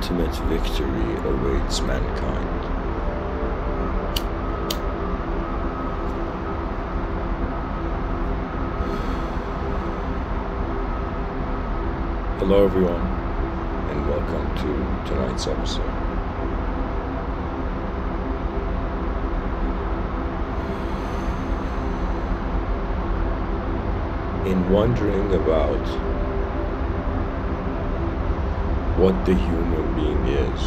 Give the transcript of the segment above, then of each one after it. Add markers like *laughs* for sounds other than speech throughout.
Ultimate victory awaits mankind. Hello, everyone, and welcome to tonight's episode. In wondering about what the human being is,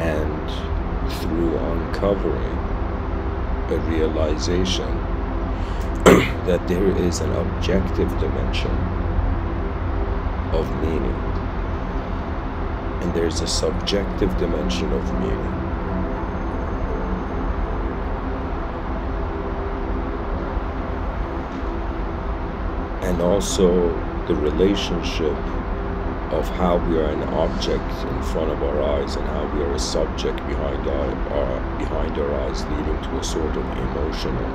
and through uncovering a realization *clears throat* that there is an objective dimension of meaning, and there's a subjective dimension of meaning. And also the relationship of how we are an object in front of our eyes and how we are a subject behind our, our behind our eyes, leading to a sort of emotional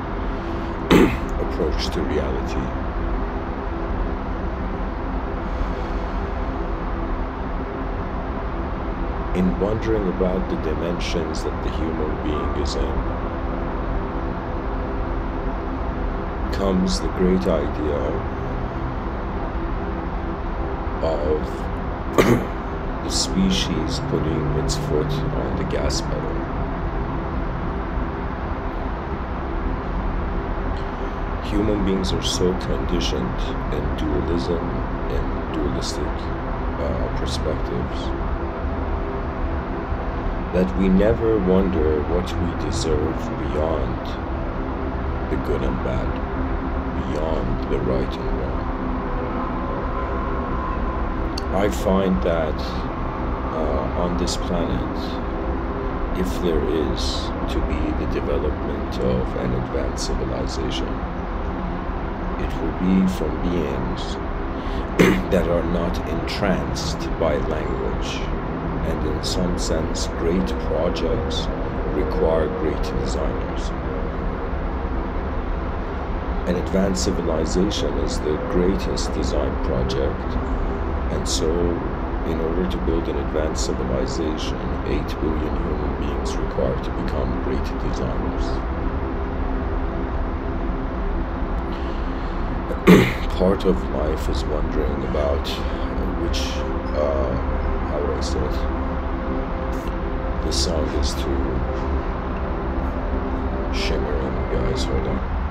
*clears throat* approach to reality. In wondering about the dimensions that the human being is in, comes the great idea of *coughs* the species putting its foot on the gas pedal. Human beings are so conditioned in dualism and dualistic uh, perspectives that we never wonder what we deserve beyond the good and bad, beyond the right and wrong. I find that uh, on this planet, if there is to be the development of an advanced civilization, it will be from beings *clears throat* that are not entranced by language and in some sense great projects require great designers. An advanced civilization is the greatest design project, and so in order to build an advanced civilization, 8 billion human beings require to become great designers. *clears throat* Part of life is wondering about which uh, how do I? This song is too shimmering, guys. Hold on.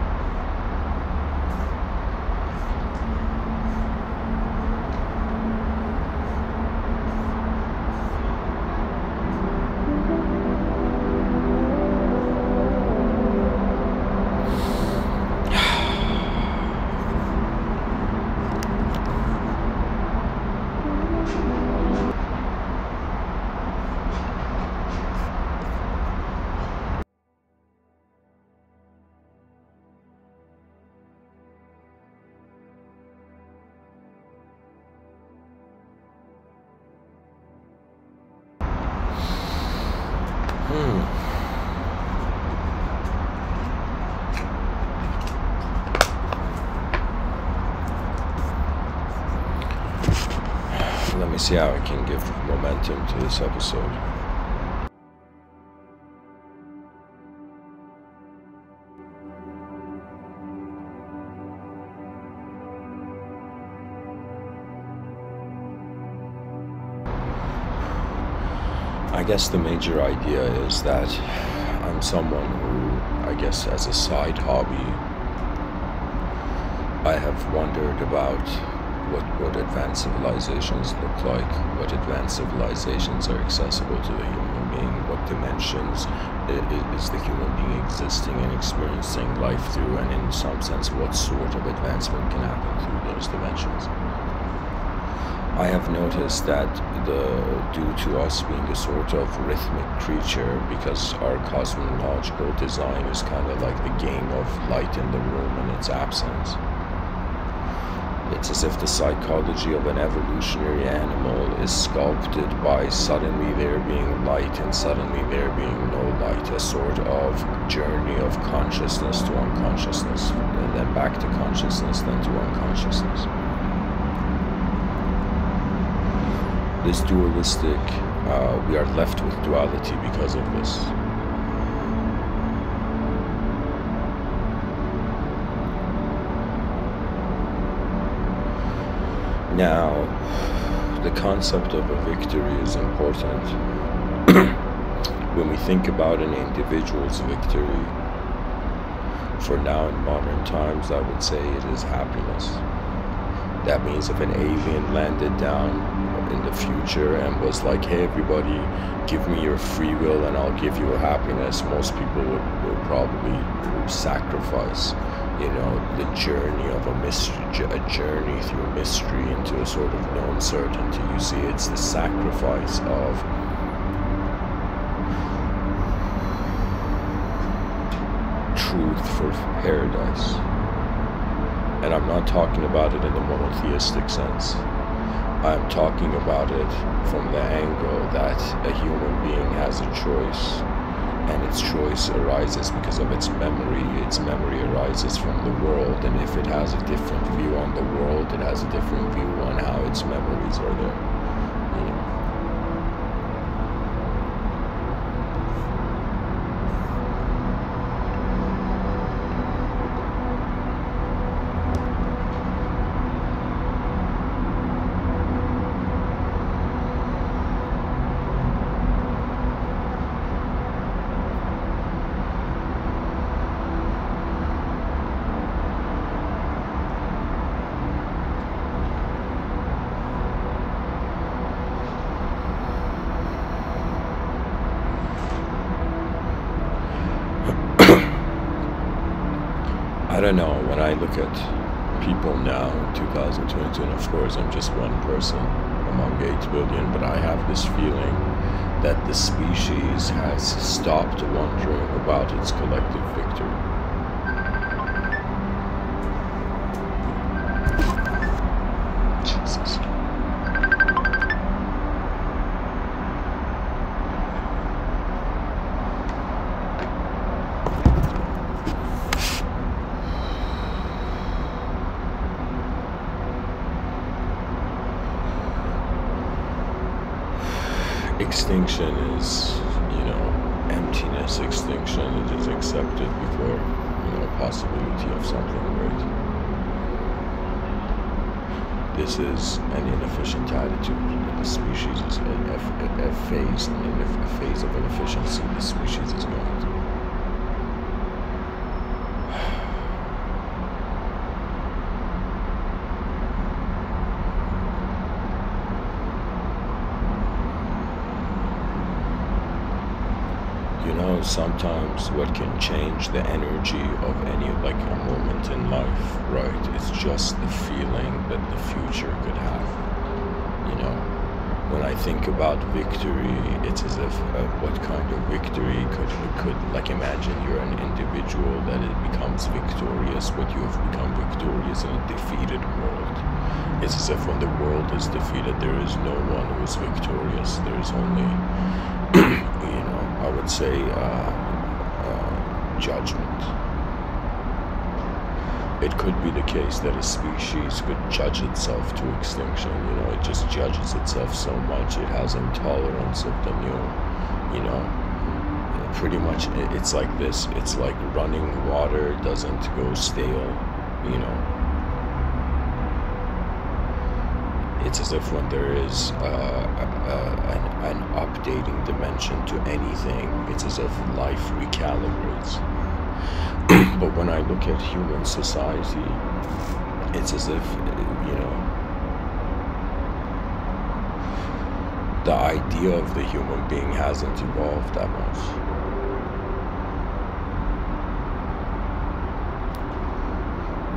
Guess the major idea is that I'm someone who, I guess, as a side hobby, I have wondered about what, what advanced civilizations look like, what advanced civilizations are accessible to the human being, what dimensions is the human being existing and experiencing life through, and in some sense, what sort of advancement can happen through those dimensions. I have noticed that the due to us being a sort of rhythmic creature, because our cosmological design is kind of like the game of light in the room and its absence. It's as if the psychology of an evolutionary animal is sculpted by suddenly there being light and suddenly there being no light, a sort of journey of consciousness to unconsciousness, and then back to consciousness, then to unconsciousness. This dualistic, uh, we are left with duality because of this. Now, the concept of a victory is important. *clears throat* when we think about an individual's victory, for now in modern times, I would say it is happiness. That means if an alien landed down in the future and was like, hey, everybody, give me your free will and I'll give you happiness, most people would, would probably sacrifice you know, the journey of a mystery, a journey through mystery into a sort of known certainty. You see, it's the sacrifice of truth for paradise. And I'm not talking about it in the monotheistic sense. I'm talking about it from the angle that a human being has a choice and its choice arises because of its memory. Its memory arises from the world, and if it has a different view on the world, it has a different view on how its memories are there. don't know. When I look at people now, 2022, and of course I'm just one person among 8 billion, but I have this feeling that the species has stopped wondering about its collective victory. extinction is, you know, emptiness, extinction. It is accepted before, you know, possibility of something great. This is an inefficient attitude. The species is a, a, a phase, a phase of inefficiency the species is going through. sometimes what can change the energy of any like a moment in life right it's just the feeling that the future could have you know when i think about victory it's as if uh, what kind of victory could could like imagine you're an individual that it becomes victorious but you have become victorious in a defeated world it's as if when the world is defeated there is no one who is victorious there is only *clears throat* you know I would say, uh, uh, judgment. It could be the case that a species could judge itself to extinction. You know, it just judges itself so much. It has intolerance of the new. You know, pretty much it's like this. It's like running water doesn't go stale. You know, it's as if when there is uh, a, a, an, an updating dimension to anything, it's as if life recalibrates. *clears throat* but when I look at human society, it's as if, you know, the idea of the human being hasn't evolved that much.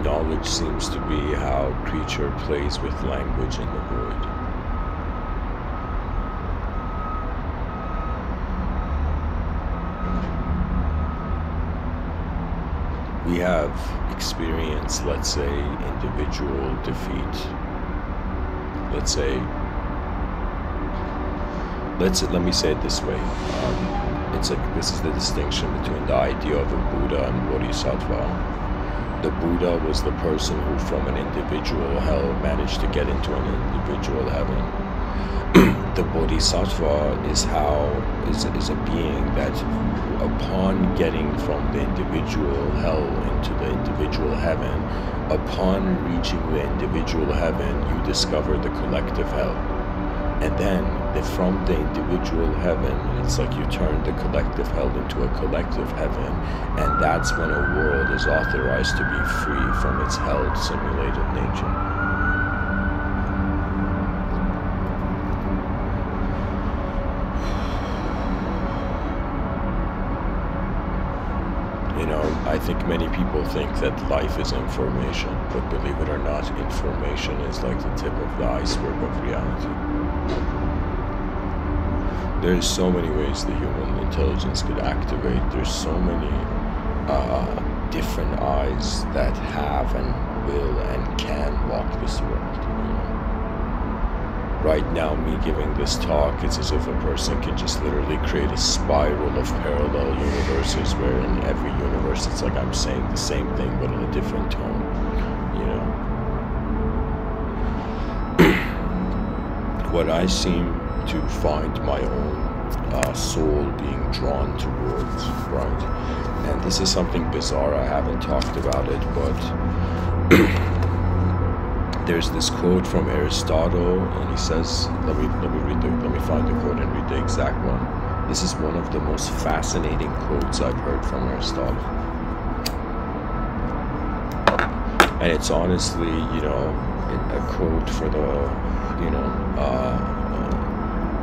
Knowledge seems to be how creature plays with language in the void. We have experienced, let's say, individual defeat. Let's say, let's let me say it this way. Um, it's like this is the distinction between the idea of a Buddha and Bodhisattva the Buddha was the person who, from an individual hell, managed to get into an individual heaven. *clears throat* the bodhisattva is how is, is a being that upon getting from the individual hell into the individual heaven upon reaching the individual heaven you discover the collective hell and then from the individual heaven it's like you turn the collective hell into a collective heaven and that's when a world is authorized to be free from its hell simulated nature You know, I think many people think that life is information, but believe it or not, information is like the tip of the iceberg of reality. There's so many ways the human intelligence could activate. There's so many uh, different eyes that have and will and can walk this world right now me giving this talk it's as if a person can just literally create a spiral of parallel universes where in every universe it's like i'm saying the same thing but in a different tone you know *clears throat* what i seem to find my own uh, soul being drawn towards right and this is something bizarre i haven't talked about it but *clears throat* there's this quote from Aristotle, and he says, let me let me read the let me find the quote and read the exact one. This is one of the most fascinating quotes I've heard from Aristotle. And it's honestly, you know, a quote for the, you know, uh,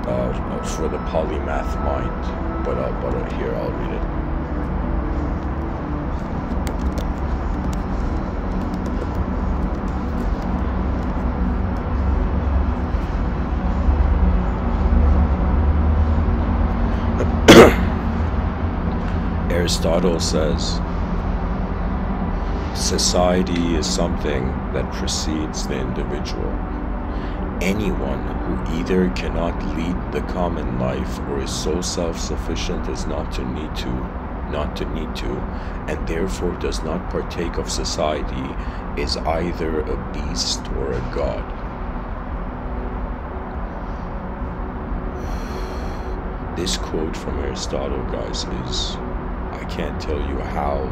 uh, for the polymath mind. But uh, but uh, here I'll read it. *coughs* Aristotle says society is something that precedes the individual. Anyone who either cannot lead the common life or is so self-sufficient as not to need to not to need to and therefore does not partake of society is either a beast or a god. This quote from Aristotle, guys, is I can't tell you how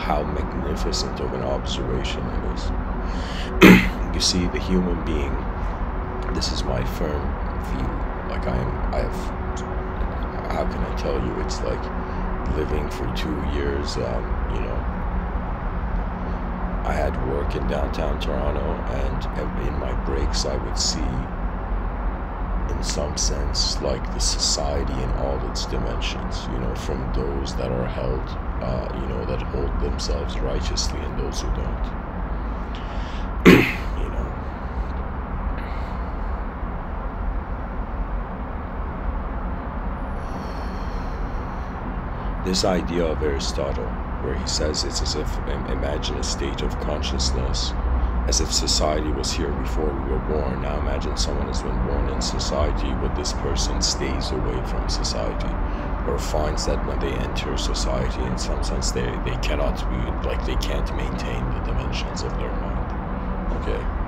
how magnificent of an observation it is. You see, the human being. This is my firm view. Like I am, I've. How can I tell you? It's like living for two years. Um, you know, I had work in downtown Toronto, and in my breaks, I would see in some sense like the society in all its dimensions you know from those that are held uh, you know that hold themselves righteously and those who don't you know this idea of aristotle where he says it's as if imagine a state of consciousness as if society was here before we were born. Now imagine someone has been born in society, but this person stays away from society or finds that when they enter society, in some sense, they, they cannot be, like, they can't maintain the dimensions of their mind. Okay?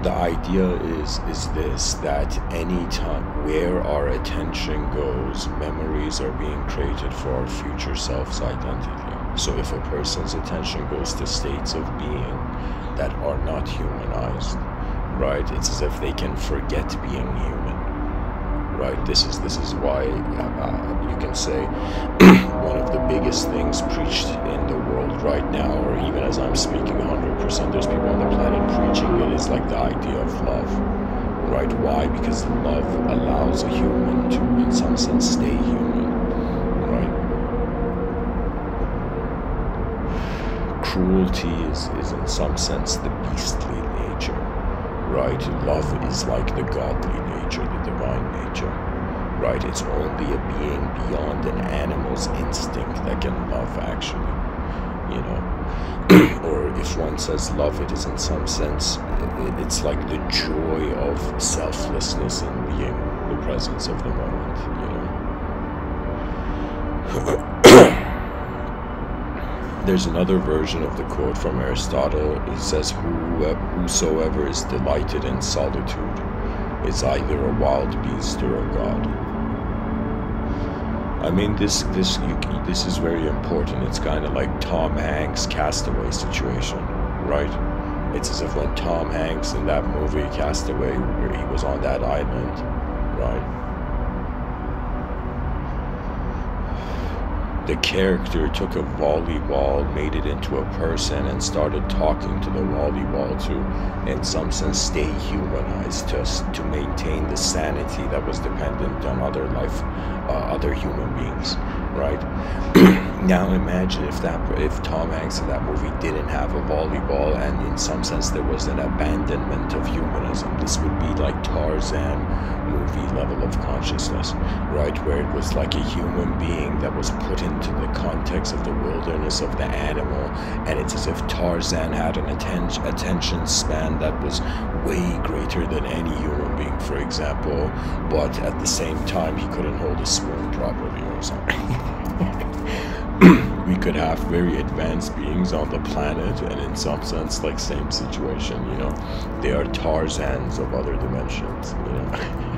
The idea is is this that any time where our attention goes, memories are being created for our future self's identity. So if a person's attention goes to states of being that are not humanized, right? It's as if they can forget being human, right? This is this is why uh, uh you can say *clears throat* one of the biggest things preached in the world right now, or even as I'm speaking, 100%, there's people on the planet preaching it is like the idea of love, right? Why? Because love allows a human to, in some sense, stay human Right? cruelty is, is in some sense the beastly nature, right? Love is like the godly nature, the divine nature, right? It's only a being beyond an animal's instinct that can love, actually, you know? *clears throat* or if one says love, it is in some sense, it's like the joy of selflessness in being the presence of the moment, you know? *coughs* there's another version of the quote from Aristotle. He says, uh, Whosoever is delighted in solitude is either a wild beast or a god. I mean, this this you, this is very important. It's kind of like Tom Hanks' Castaway situation, right? It's as if when Tom Hanks in that movie Castaway, where he was on that island, right? The character took a volleyball, made it into a person, and started talking to the volleyball to, in some sense, stay humanized, just to maintain the sanity that was dependent on other life, uh, other human beings, right? *clears throat* now imagine if that, if Tom Hanks in that movie didn't have a volleyball, and in some sense there was an abandonment of humanism. This would be like Tarzan level of consciousness, right? Where it was like a human being that was put into the context of the wilderness of the animal, and it's as if Tarzan had an atten- attention span that was way greater than any human being, for example, but at the same time, he couldn't hold a spoon properly or something. we could have very advanced beings on the planet and in some sense like same situation you know they are tarzans of other dimensions you know *laughs*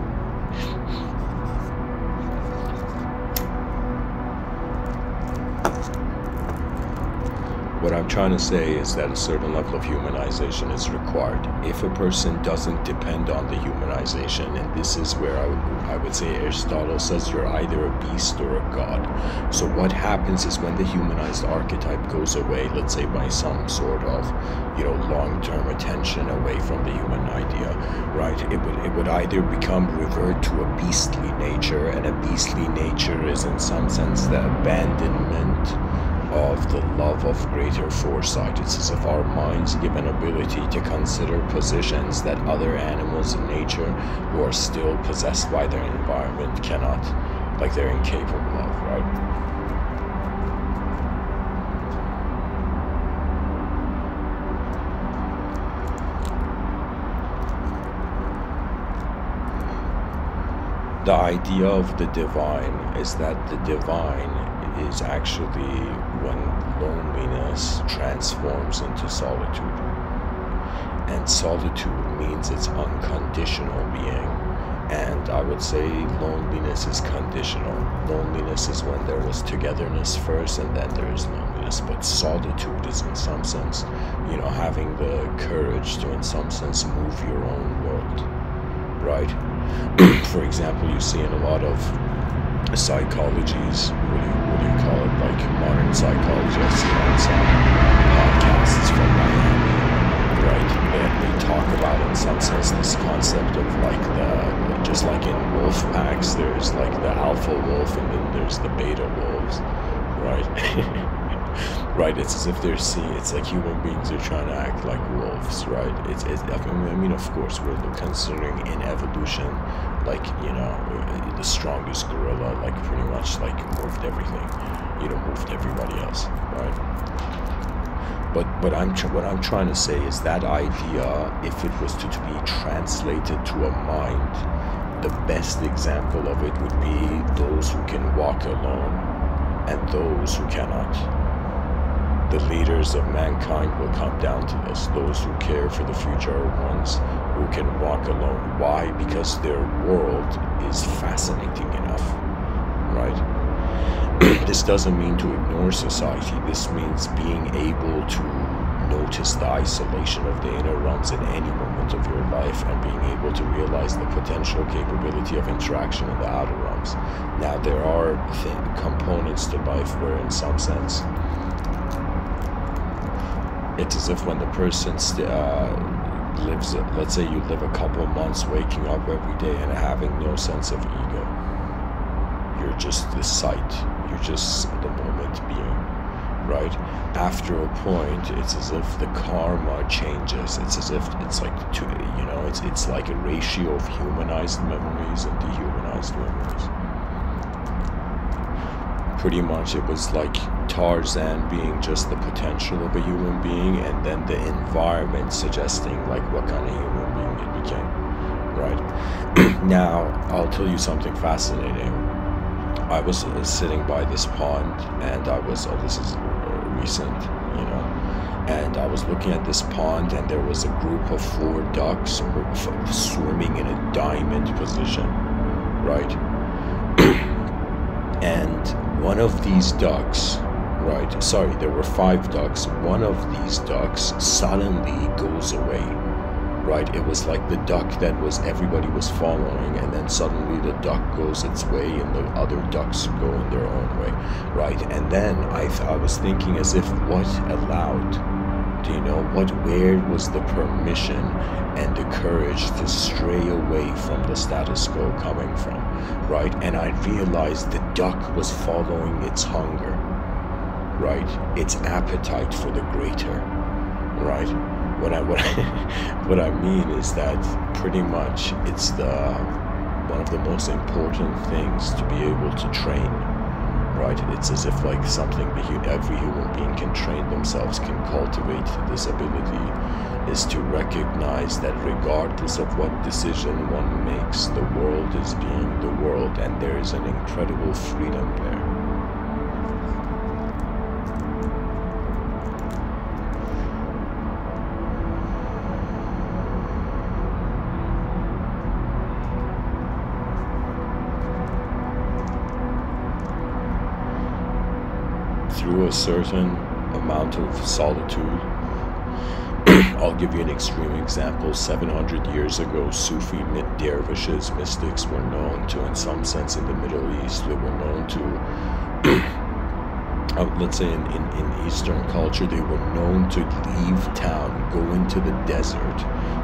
What I'm trying to say is that a certain level of humanization is required. If a person doesn't depend on the humanization, and this is where I would, I would say Aristotle says you're either a beast or a god. So what happens is when the humanized archetype goes away, let's say by some sort of, you know, long-term attention away from the human idea, right? It would it would either become revert to a beastly nature, and a beastly nature is in some sense the abandonment of the love of greater foresight. It's as if our minds given ability to consider positions that other animals in nature who are still possessed by their environment cannot, like they're incapable of, right? the idea of the divine is that the divine is actually when loneliness transforms into solitude. And solitude means it's unconditional being. And I would say loneliness is conditional. Loneliness is when there was togetherness first and then there is loneliness. But solitude is, in some sense, you know, having the courage to, in some sense, move your own world. Right? *clears throat* For example, you see in a lot of psychologies, what do you, what do you call it, like modern see on some podcasts from Miami, right? And they talk about, in some sense, this concept of like the, just like in wolf packs, there's like the alpha wolf and then there's the beta wolves, right? *laughs* right? It's as if they're seeing. It's like human beings are trying to act like wolves, right? It's. it's I mean, of course, we're considering in evolution, like you know, uh, the strongest gorilla, like pretty much like moved everything, you know, moved everybody else, right? But but I'm what I'm trying to say is that idea, if it was to, to be translated to a mind, the best example of it would be those who can walk alone and those who cannot the leaders of mankind will come down to this. Those who care for the future are ones who can walk alone. Why? Because their world is fascinating enough, right? *clears throat* this doesn't mean to ignore society. This means being able to notice the isolation of the inner realms in any moment of your life and being able to realize the potential capability of interaction in the outer realms. Now, there are th- components to life where, in some sense, it's as if when the person uh, lives, let's say you live a couple of months waking up every day and having no sense of ego. You're just the sight, you're just the moment being, right? After a point, it's as if the karma changes. It's as if it's like, two, you know, it's, it's like a ratio of humanized memories and dehumanized memories pretty much it was like Tarzan being just the potential of a human being and then the environment suggesting like what kind of human being it became right *clears throat* now I'll tell you something fascinating I was uh, sitting by this pond and I was oh, this is recent, you know. And I was looking at this pond, and there was a group of four ducks swimming in a diamond position, right? *clears throat* and one of these ducks, right? Sorry, there were five ducks. One of these ducks suddenly goes away right? It was like the duck that was everybody was following, and then suddenly the duck goes its way, and the other ducks go in their own way, right? And then I, I was thinking as if what allowed, do you know what? Where was the permission and the courage to stray away from the status quo coming from, right? And I realized the duck was following its hunger, right? Its appetite for the greater, right? what I what I, *laughs* what I mean is that pretty much it's the one of the most important things to be able to train right it's as if like something every human being can train themselves can cultivate this ability is to recognize that regardless of what decision one makes the world is being the world and there is an incredible freedom there a certain amount of solitude. *clears throat* I'll give you an extreme example. 700 years ago, Sufi dervishes, mystics were known to, in some sense, in the Middle East, they were known to, *clears throat* uh, let's say in, in, in Eastern culture, they were known to leave town, go into the desert.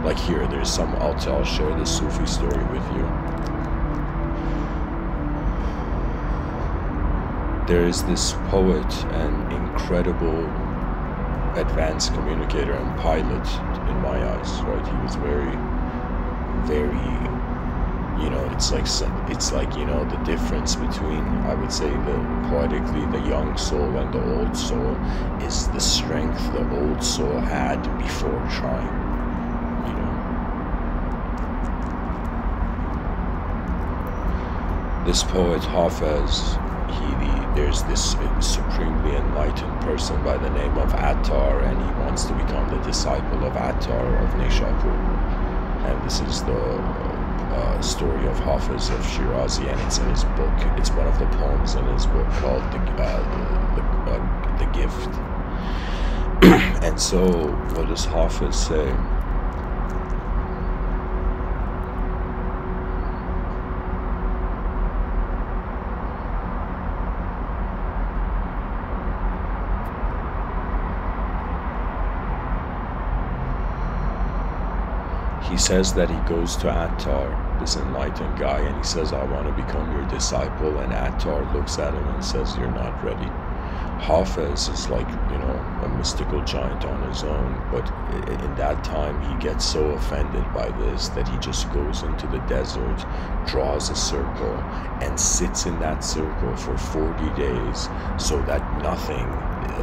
Like here, there's some, I'll, I'll share the Sufi story with you there is this poet and incredible advanced communicator and pilot in my eyes right? He was very very you know it's like it's like you know the difference between i would say the poetically the young soul and the old soul is the strength the old soul had before trying you know this poet hafez he there's this supremely enlightened person by the name of Attar, and he wants to become the disciple of Attar of Nishapur. And this is the uh, story of Hafiz of Shirazi, and it's in his book. It's one of the poems in his book called The, uh, the, uh, the Gift. *clears throat* and so, what does Hafiz say? He says that he goes to Attar, this enlightened guy, and he says, I want to become your disciple. And Attar looks at him and says, You're not ready. Hafez is like, you know, a mystical giant on his own, but in that time he gets so offended by this that he just goes into the desert, draws a circle, and sits in that circle for 40 days so that nothing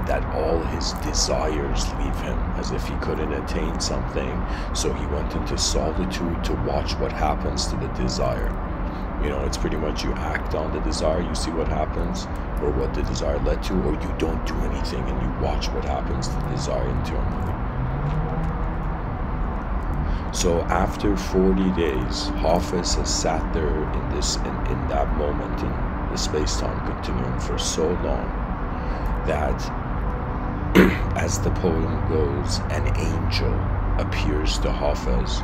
that all his desires leave him as if he couldn't attain something. So he went into solitude to watch what happens to the desire. You know, it's pretty much you act on the desire, you see what happens, or what the desire led to, or you don't do anything and you watch what happens to the desire internally. So after 40 days, Hafiz has sat there in this in, in that moment in the space-time continuum for so long that *clears throat* as the poem goes, an angel appears to Hafiz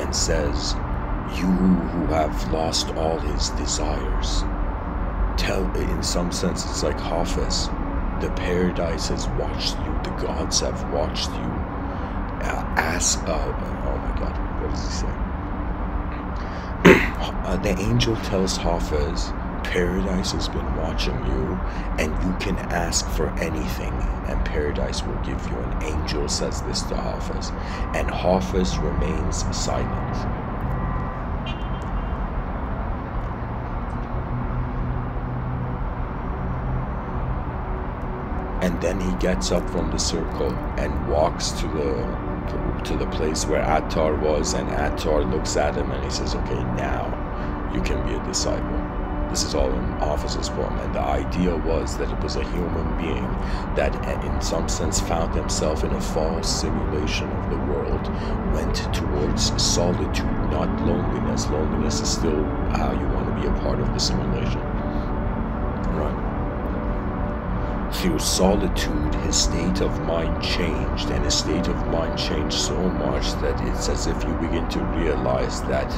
and says, You who have lost all his desires. Tell, in some sense, it's like Hafiz. The paradise has watched you, the gods have watched you. Uh, ask, uh, oh my god, what does he say? *clears throat* uh, the angel tells Hafiz, Paradise has been watching you, and you can ask for anything, and Paradise will give you. An angel says this to Hafiz, and Hafiz remains silent. And then he gets up from the circle and walks to the to the place where Attar was, and Attar looks at him and he says, "Okay, now you can be a disciple." This is all in Hafez's poem, and the idea was that it was a human being that, eh, in some sense, found himself in a false simulation of the world, went towards solitude, not loneliness. Loneliness is still how you want to be a part of the simulation. Right through solitude, his state of mind changed, and his state of mind changed so much that it's as if you begin to realize that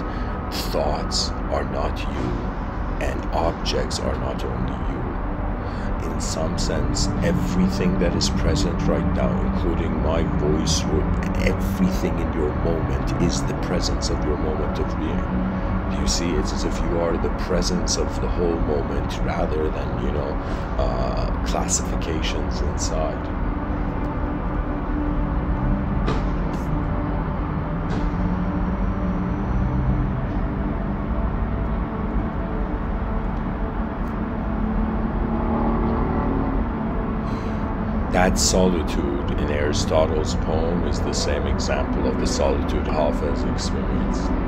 thoughts are not you, and objects are not only you. In some sense, everything that is present right now, including my voice, your, everything in your moment, is the presence of your moment of being. You see? It's as if you are the presence of the whole moment rather than you know uh, classifications inside that solitude in Aristotle's poem is the same example of the solitude Hafez experienced.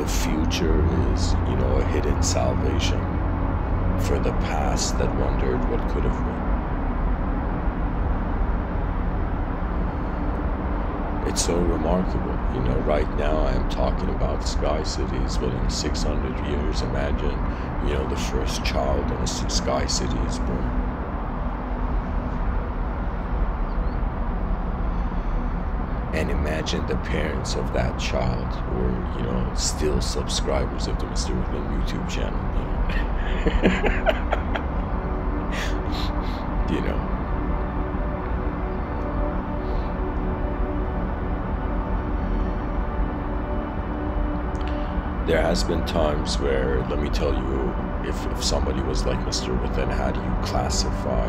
The future is, you know, a hidden salvation for the past that wondered what could have been. it's so remarkable. You know, right now I'm talking about sky cities, but in 600 years, imagine, you know, the first child in a sky city is born. And imagine the parents of that child, were, you know, still subscribers of the Mr. Within YouTube channel, you know. *laughs* you know there has been times where, let me tell you, if, if somebody was like Mr. Within, how do you classify,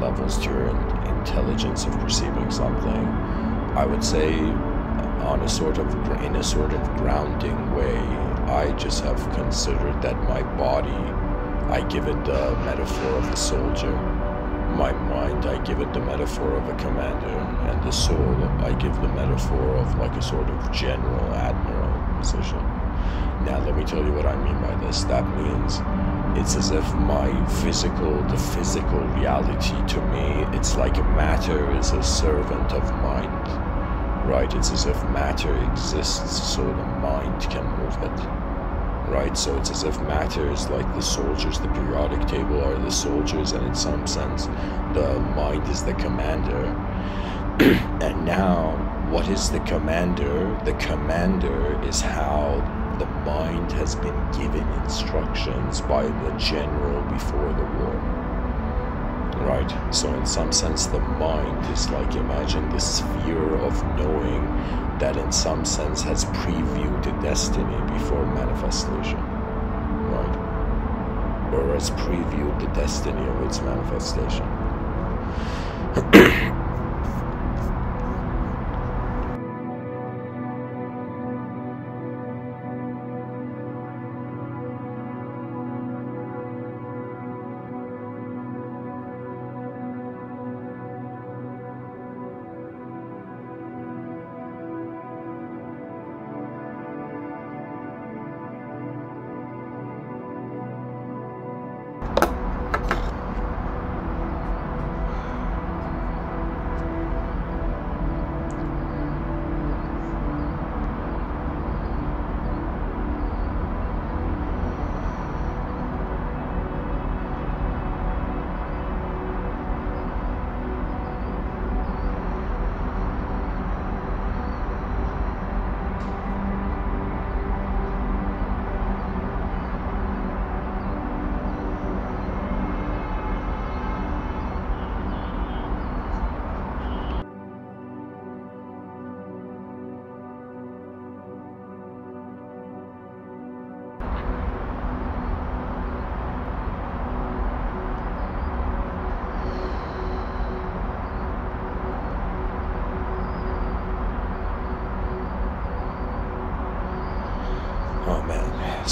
levels to your intelligence of perceiving something? I would say, on a sort of in a sort of grounding way, I just have considered that my body, I give it the metaphor of a soldier. My mind, I give it the metaphor of a commander, and the soul, I give the metaphor of like a sort of general admiral position. Now, let me tell you what I mean by this. That means it's as if my physical, the physical reality to me, it's like matter is a servant of mind, right? It's as if matter exists so the mind can move it, right? So it's as if matter is like the soldiers, the periodic table are the soldiers, and in some sense, the mind is the commander. *clears throat* and now, what is the commander? The commander is how mind has been given instructions by the general before the war. Right? So, in some sense, the mind is like imagine the sphere of knowing that, in some sense, has previewed the destiny before manifestation. Right? Or has previewed the destiny of its manifestation. *clears throat*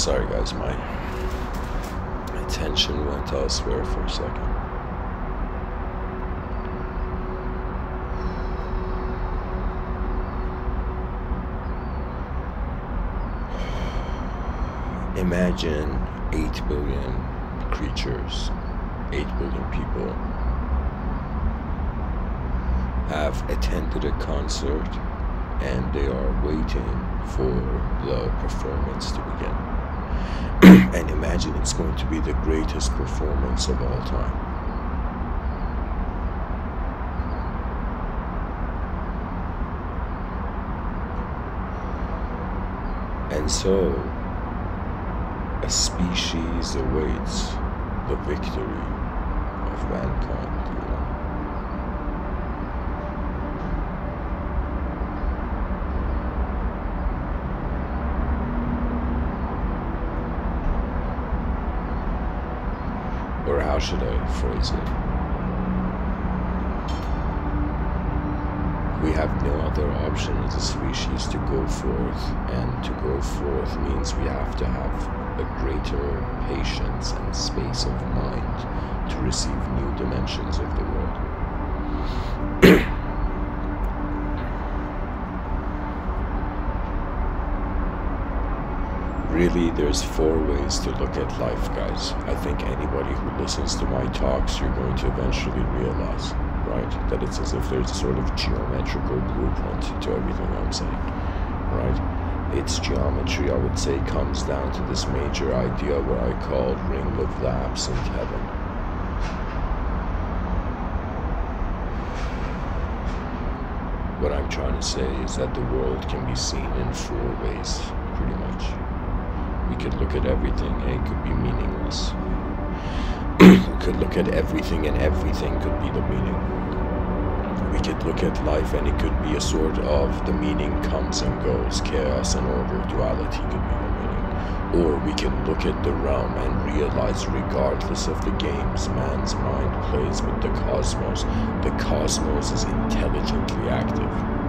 sorry guys, my attention went elsewhere for a second. Imagine 8 billion creatures, 8 billion people have attended a concert and they are waiting for the performance to begin. *clears throat* and imagine it's going to be the greatest performance of all time. And so, a species awaits the victory of mankind, you know. Or how should I phrase it? We have no other option as a species to go forth, and to go forth means we have to have a greater patience and space of mind to receive new dimensions of the world. Really there's four ways to look at life guys. I think anybody who listens to my talks you're going to eventually realize right that it's as if there's a sort of geometrical blueprint to everything i'm saying right? Its geometry i would say comes down to this major idea what i call ring of the absent heaven. What i'm trying to say is that the world can be seen in four ways could look at everything and it could be meaningless. *clears throat* we could look at everything and everything could be the meaning. we could look at life and it could be a sort of the meaning comes and goes, chaos and order, duality could be the meaning. Or we can look at the realm and realize, regardless of the games man's mind plays with the cosmos, the cosmos is intelligently active.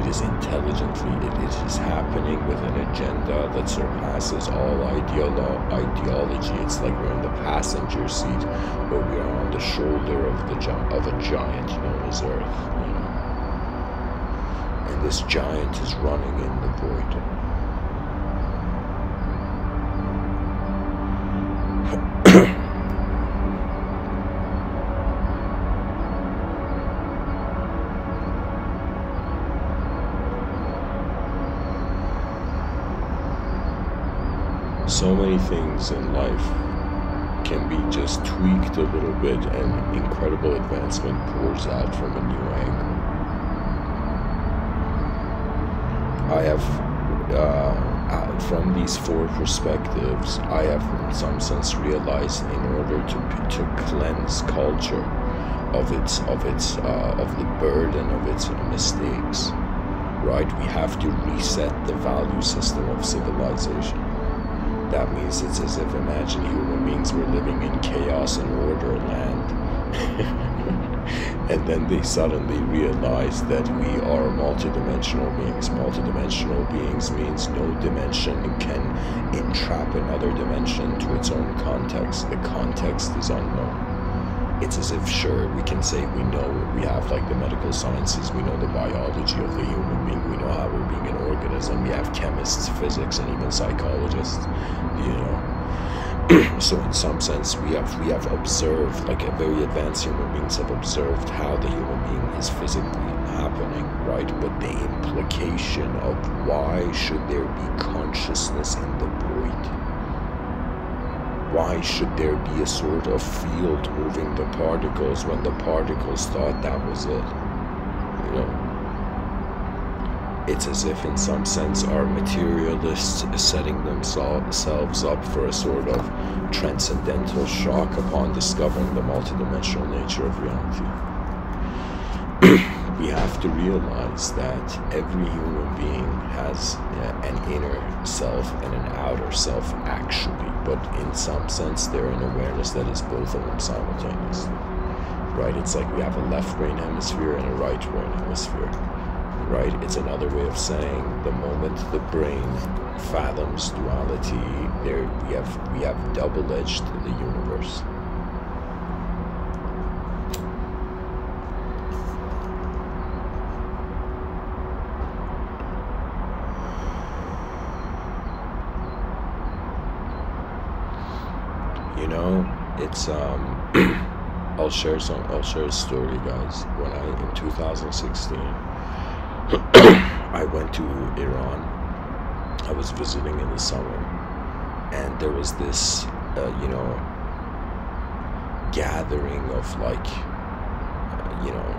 It is intelligently, it is happening with an agenda that surpasses all ideolo- ideology. It's like we're in the passenger seat, but we are on the shoulder of the gi- of a giant known as Earth. You know, and this giant is running in the void. So many things in life can be just tweaked a little bit and incredible advancement pours out from a new angle. I have, uh, from these four perspectives, I have in some sense realized in order to, to cleanse culture of its, of its, uh, of the burden of its mistakes, right? We have to reset the value system of civilization that means it's as if imagine human beings were living in chaos and order land. *laughs* and then they suddenly realize that we are multidimensional beings. Multidimensional beings means no dimension can entrap another dimension to its own context. The context is unknown it's as if sure we can say we know we have like the medical sciences we know the biology of the human being we know how we're being an organism we have chemists physics and even psychologists you know. *clears throat* So in some sense we have we have observed like a very advanced human beings have observed how the human being is physically happening right? But the implication of why should there be consciousness in the void why should there be a sort of field moving the particles when the particles thought that was it? You know? It's as if, in some sense, our materialists are setting themselves up for a sort of transcendental shock upon discovering the multidimensional nature of reality. *clears throat* we have to realize that every human being has uh, an inner self and an outer self, actually, but in some sense, they're an awareness that is both of them simultaneously. Right? It's like we have a left brain hemisphere and a right brain hemisphere. Right? It's another way of saying the moment the brain fathoms duality, there we have we have double-edged the universe. It's um *clears throat* I'll share some I'll share a story guys. When I in 2016 *clears throat* I went to Iran. I was visiting in the summer and there was this uh, you know gathering of like uh, you know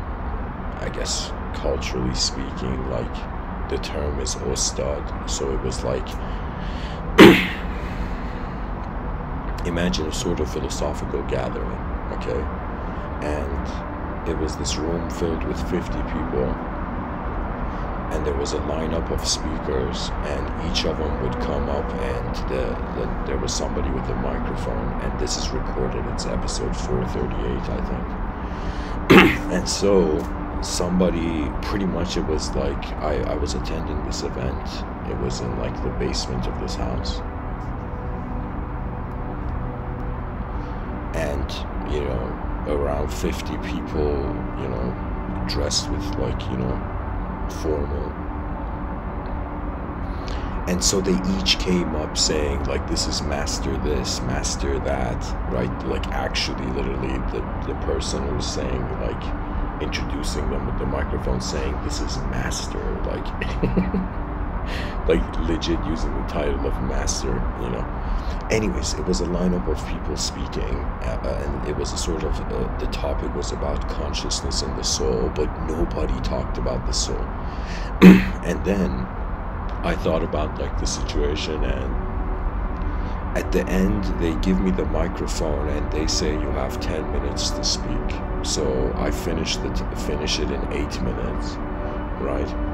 I guess culturally speaking like the term is ostad. So it was like *clears throat* imagine a sort of philosophical gathering, okay? And it was this room filled with 50 people, and there was a lineup of speakers, and each of them would come up, and the, the, there was somebody with a microphone, and this is recorded. It's episode 438, I think. *clears throat* and so somebody pretty much it was like I, I was attending this event it was in like the basement of this house you know, around 50 people, you know, dressed with like, you know, formal. And so they each came up saying, like, this is master this, master that, right? Like, actually, literally, the, the person who was saying, like, introducing them with the microphone saying, this is master, like. *laughs* like legit using the title of master, you know. Anyways, it was a lineup of people speaking, uh, uh, and it was a sort of uh, the topic was about consciousness and the soul, but nobody talked about the soul. *clears throat* and then I thought about like the situation, and at the end, they give me the microphone and they say you have 10 minutes to speak so I finished it finish it in eight minutes, right?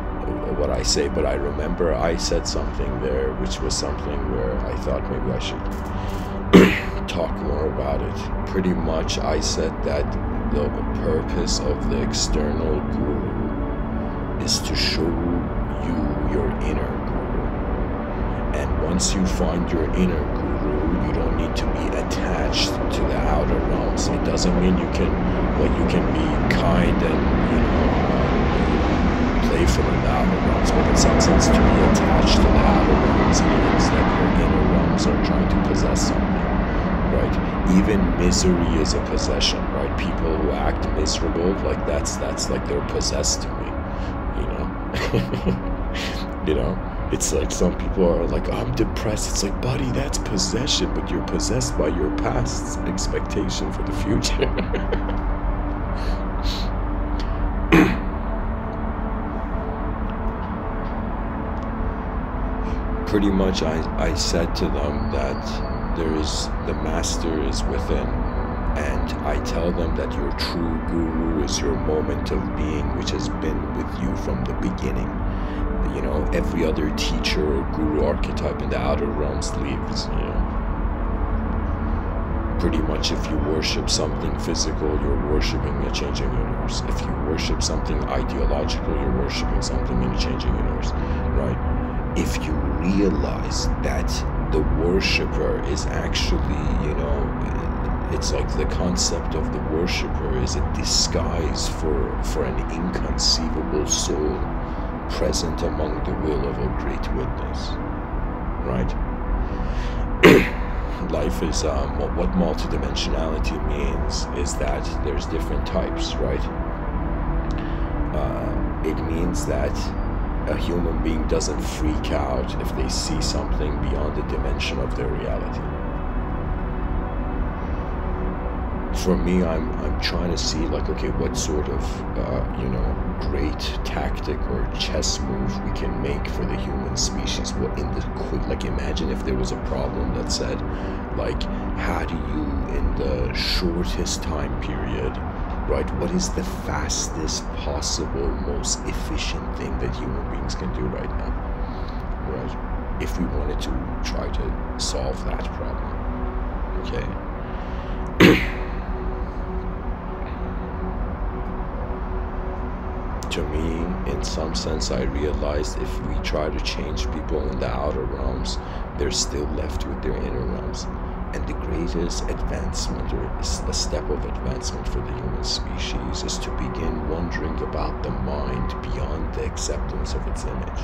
What I say, but I remember I said something there, which was something where I thought maybe I should *clears throat* talk more about it. Pretty much, I said that the purpose of the external guru is to show you your inner guru. And once you find your inner guru, you don't need to be attached to the outer realms. It doesn't mean you can, like, you can be kind and, you know, playful in the outer realms, but some sense, to be attached to the outer realms means that your inner realms are trying to possess something right? Even misery is a possession right? People who act miserable like that's that's like they're possessed to me you know? *laughs* You know? It's like some people are like i'm depressed. It's like buddy that's possession but you're possessed by your past expectation for the future *laughs* pretty much I, I said to them that there is the master is within and i tell them that your true guru is your moment of being which has been with you from the beginning. You know every other teacher or guru archetype in the outer realms leaves you know. Pretty much if you worship something physical you're worshiping a changing universe. If you worship something ideological you're worshiping something in a changing universe right if you realize that the worshiper is actually, you know, it's like the concept of the worshiper is a disguise for, for an inconceivable soul present among the will of a great witness. Right? *clears throat* Life is, um, what multidimensionality means is that there's different types, right? Uh, it means that a human being doesn't freak out if they see something beyond the dimension of their reality. For me, I'm I'm trying to see like, okay, what sort of uh, you know great tactic or chess move we can make for the human species. What in the quick, like, imagine if there was a problem that said, like, how do you in the shortest time period right? What is the fastest possible, most efficient thing that human beings can do right now, right? If we wanted to try to solve that problem, okay? *clears throat* to me, in some sense, I realized if we try to change people in the outer realms, they're still left with their inner realms and the greatest advancement, or a step of advancement for the human species, is to begin wondering about the mind beyond the acceptance of its image.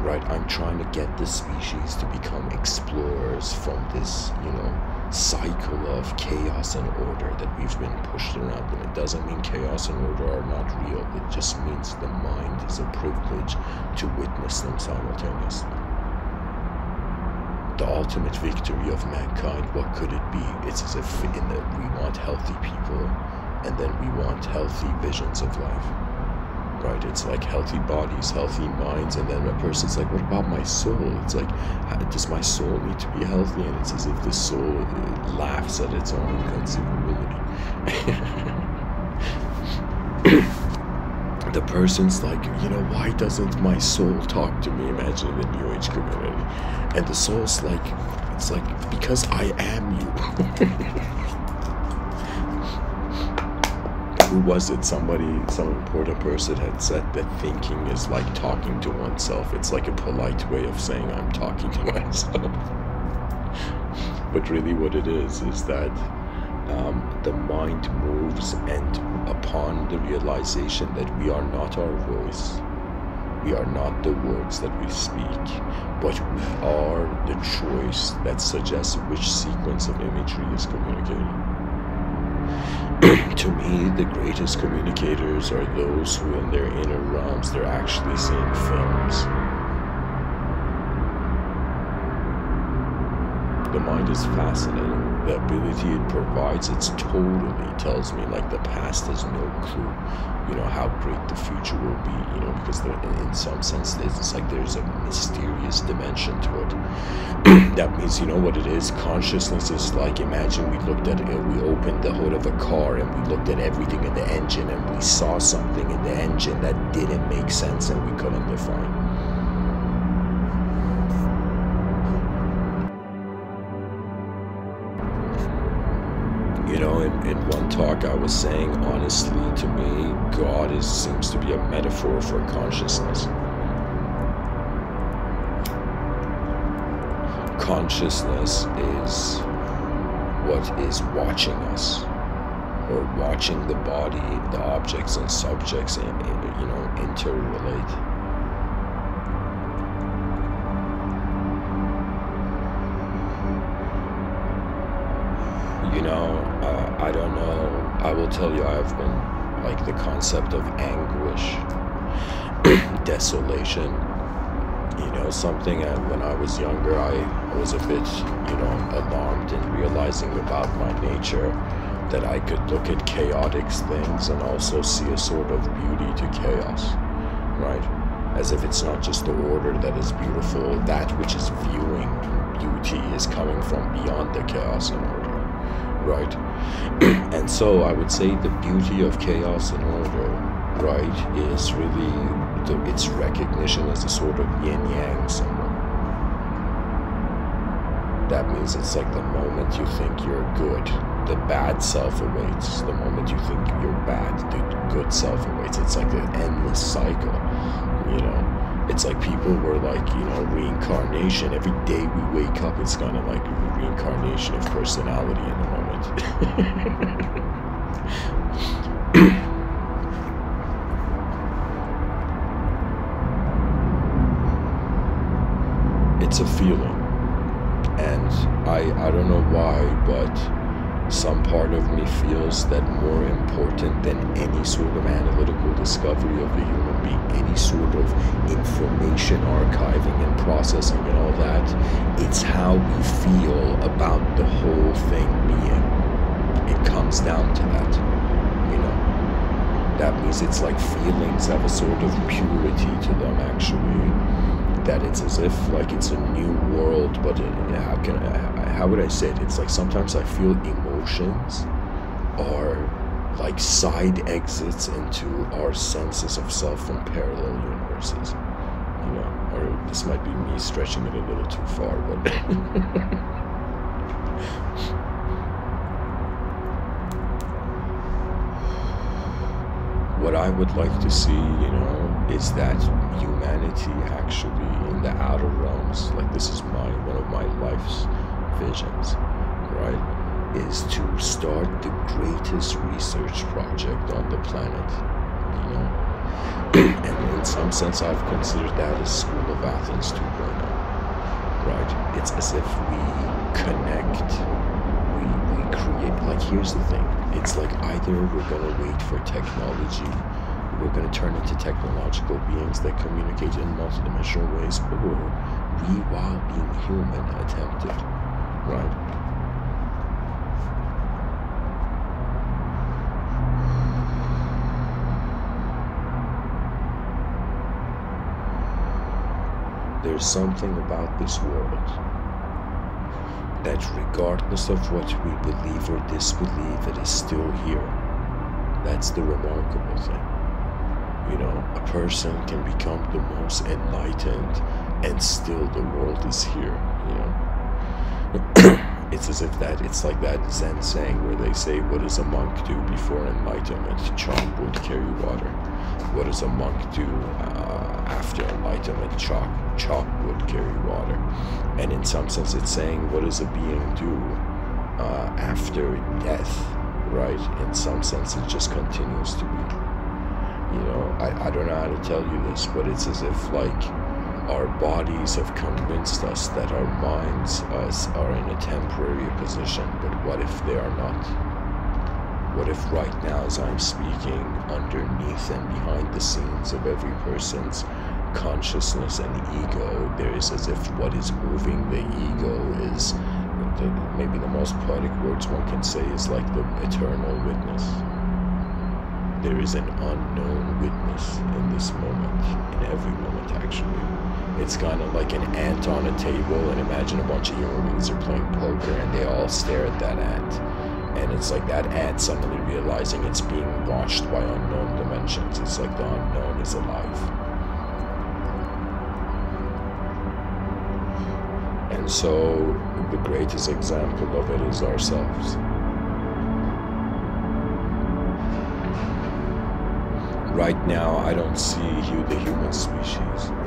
Right? I'm trying to get the species to become explorers from this, you know, cycle of chaos and order that we've been pushed around. And it doesn't mean chaos and order are not real, it just means the mind is a privilege to witness them simultaneously the ultimate victory of mankind, what could it be? It's as if in that we want healthy people and then we want healthy visions of life. Right? It's like healthy bodies, healthy minds, and then a person's like, what about my soul? It's like, does my soul need to be healthy? And it's as if the soul uh, laughs at its own inconceivability. *laughs* the person's like, you know, why doesn't my soul talk to me? Imagine the New Age community. And the soul's like, it's like, because I am you. *laughs* Who was it? Somebody, some important person had said that thinking is like talking to oneself. It's like a polite way of saying I'm talking to *laughs* myself. but really, what it is is that um, the mind moves, and upon the realization that we are not our voice, we are not the words that we speak, but we are the choice that suggests which sequence of imagery is communicating. *clears throat* to me, the greatest communicators are those who, in their inner realms, they're actually seeing films. The mind is fascinating the ability it provides, it's totally tells me like the past has no clue, you know, how great the future will be, you know, because there, in some sense, it's like there's a mysterious dimension to it. *clears throat* that means, you know what it is? Consciousness is like, imagine we looked at it, we opened the hood of a car and we looked at everything in the engine and we saw something in the engine that didn't make sense and we couldn't define. Know, in, in one talk I was saying, honestly, to me, God is seems to be a metaphor for consciousness. Consciousness is what is watching us, or watching the body, the objects and subjects, you know, interrelate. you know, I don't know. I will tell you, I've been like the concept of anguish, *clears throat* desolation. You know, something uh, when I was younger, I was a bit, you know, alarmed in realizing about my nature that I could look at chaotic things and also see a sort of beauty to chaos, right? As if it's not just the order that is beautiful, that which is viewing beauty is coming from beyond the chaos and order right? *clears throat* and so I would say the beauty of chaos and order, right, is really the, its recognition as a sort of yin yang symbol. That means it's like the moment you think you're good, the bad self awaits. The moment you think you're bad, the good self awaits. It's like an endless cycle, you know it's like people were like, you know, reincarnation. Every day we wake up, it's kind of like reincarnation of personality moment. it's a feeling. And I I don't know why, but some part of me feels that more important than any sort of analytical discovery of the human being, any sort of information archiving and processing and all that, it's how we feel about the whole thing being. It comes down to that, you know. That means it's like feelings have a sort of purity to them, actually that it's as if like it's a new world but it, how can I, how would i say it it's like sometimes i feel emotions are like side exits into our senses of self from parallel universes you know or this might be me stretching it a little too far but *laughs* what I would like to see, you know, is that humanity actually in the outer realms, like this is my one of my life's visions, right? Is to start the greatest research project on the planet, you know. *clears throat* and in some sense I've considered that as School of Athens 2.0. Right? It's as if we connect we we create like here's the thing it's like either we're to wait for technology we're going to turn into technological beings that communicate in multidimensional ways or we while being human attempted right there's something about this world that regardless of what we believe or disbelieve, it is still here. That's the remarkable thing. You know, a person can become the most enlightened and still the world is here, you know. *clears throat* it's as if that it's like that Zen saying where they say, What does a monk do before enlightenment? Chop wood, carry water. What does a monk do uh, after enlightenment? Chop, chop wood carry water. And in some sense, it's saying, What does a being do uh, after death? Right? In some sense, it just continues to be. You know, I, I don't know how to tell you this, but it's as if, like, our bodies have convinced us that our minds us are in a temporary position, but what if they are not? What if right now, as I'm speaking, underneath and behind the scenes of every person's consciousness and ego, there is as if what is moving the ego is the, maybe the most poetic words one can say is like the eternal witness. There is an unknown witness in this moment, in every moment actually. It's kind of like an ant on a table, and imagine a bunch of human beings are playing poker and they all stare at that ant. And it's like that ant suddenly realizing it's being watched by unknown dimensions. It's like the unknown is alive. So the greatest example of it is ourselves. Right now, I don't see you, the human species.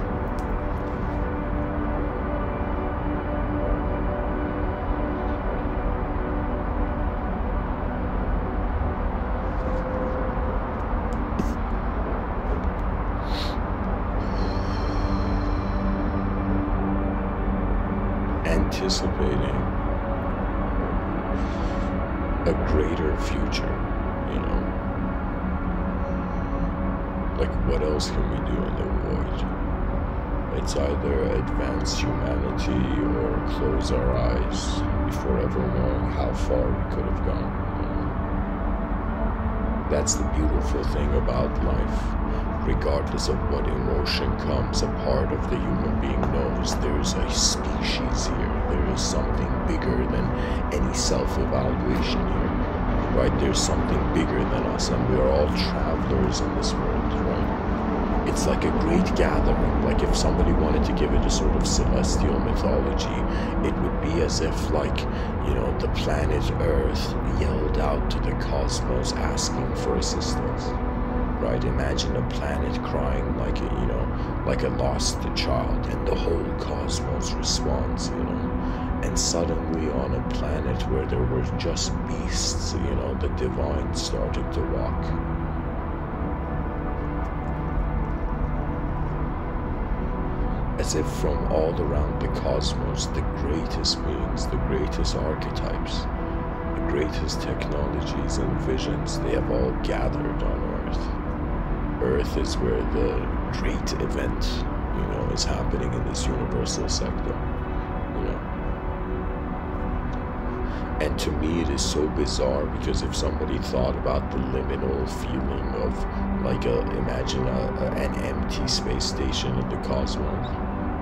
Right? Imagine a planet crying like a, you know, like a lost child, and the whole cosmos responds, you know. And suddenly, on a planet where there were just beasts, you know, the divine started to walk. As if from all around the cosmos, the greatest beings, the greatest archetypes, the greatest technologies and visions, they have all gathered on Earth. Is where the great event, you know, is happening in this universal sector. You know. And to me, it is so bizarre because if somebody thought about the liminal feeling of, like, a, imagine a, a, an empty space station in the cosmos,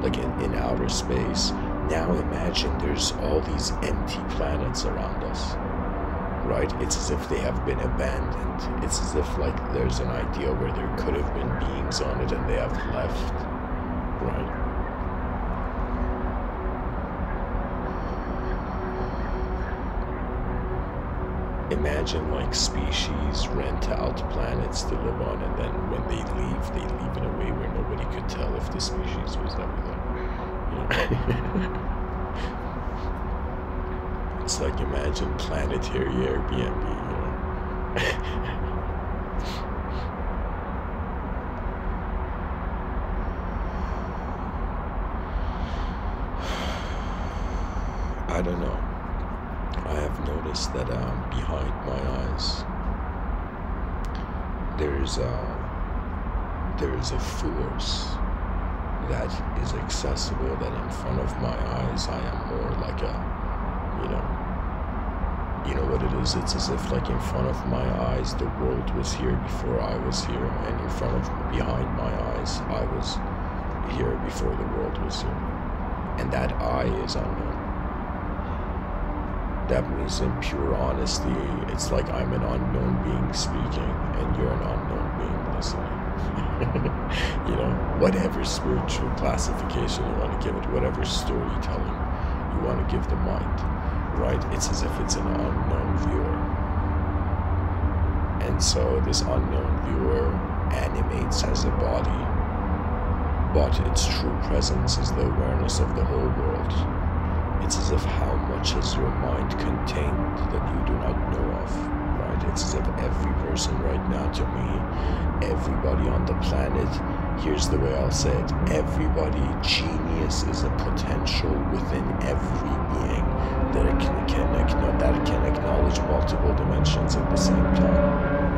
like in, in outer space, now imagine there's all these empty planets around us right? It's as if they have been abandoned. It's as if like there's an idea where there could have been beings on it and they have left, right? Imagine like species rent out planets to live on, and then when they leave, they leave in a way where nobody could tell if the species was ever there. You know? *laughs* It's like imagine planetary Airbnb, you know. *sighs* I don't know. I have noticed that um, behind my eyes, there's a there's a force that is accessible. That in front of my eyes, I am more like a you know you know what it is? It's as if like in front of my eyes the world was here before i was here and in front of behind my eyes i was here before the world was here. And that i is unknown. That means in pure honesty it's like i'm an unknown being speaking and you're an unknown being listening. *laughs* You know whatever spiritual classification you want to give it whatever storytelling you want to give the mind right? It's as if it's an unknown viewer. And so this unknown viewer animates as a body, but its true presence is the awareness of the whole world. It's as if how much has your mind contained that you do not know of, right? It's as if every person right now to me, everybody on the planet, here's the way I'll say it, everybody, genius is a potential within every being that can, can, that can acknowledge multiple dimensions at the same time.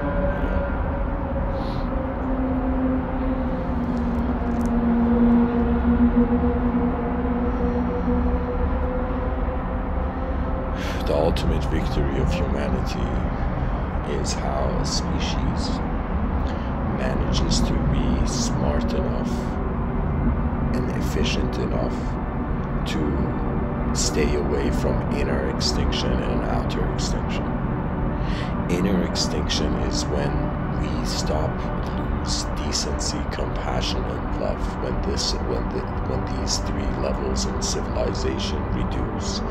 The ultimate victory of humanity is how a species manages to be smart enough and efficient enough to stay away from inner extinction and outer extinction. Inner extinction is when we stop lose decency, compassion, and love when this when the when these three levels in civilization reduce.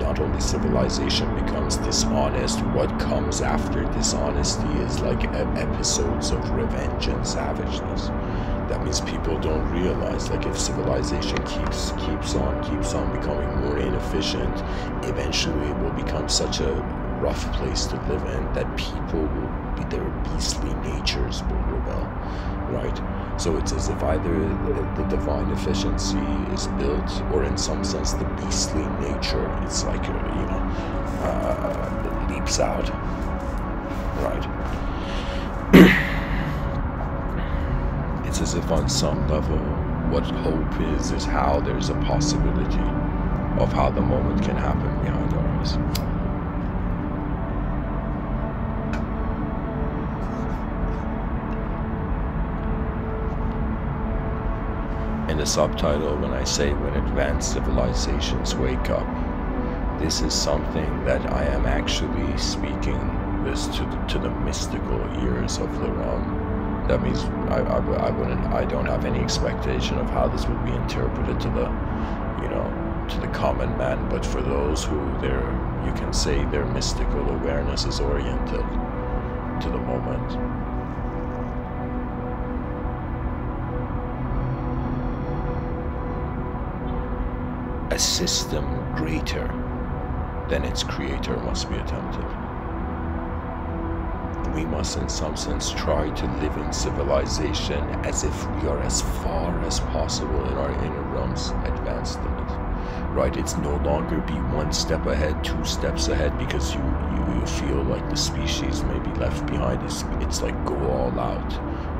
Not only civilization becomes dishonest, what comes after dishonesty is like episodes of revenge and savageness. That means people don't realize like if civilization keeps keeps on keeps on becoming more inefficient, eventually it will become such a rough place to live in that people will be their beastly natures will rebel right. So it's as if either the divine efficiency is built or in some sense the beastly nature it's like a, you know uh, leaps out. Right. *clears throat* It's as if on some level what hope is is how there's a possibility of how the moment can happen behind our eyes the subtitle when I say when advanced civilizations wake up. This is something that I am actually speaking this to the, to the mystical ears of the realm. That means I, I, I wouldn't I don't have any expectation of how this will be interpreted to the you know to the common man, but for those who their you can say their mystical awareness is oriented to the moment. System greater than its creator must be attempted. We must, in some sense, try to live in civilization as if we are as far as possible in our inner realms advanced in it. Right? It's no longer be one step ahead, two steps ahead because you, you, you feel like the species may be left behind. It's, it's like go all out,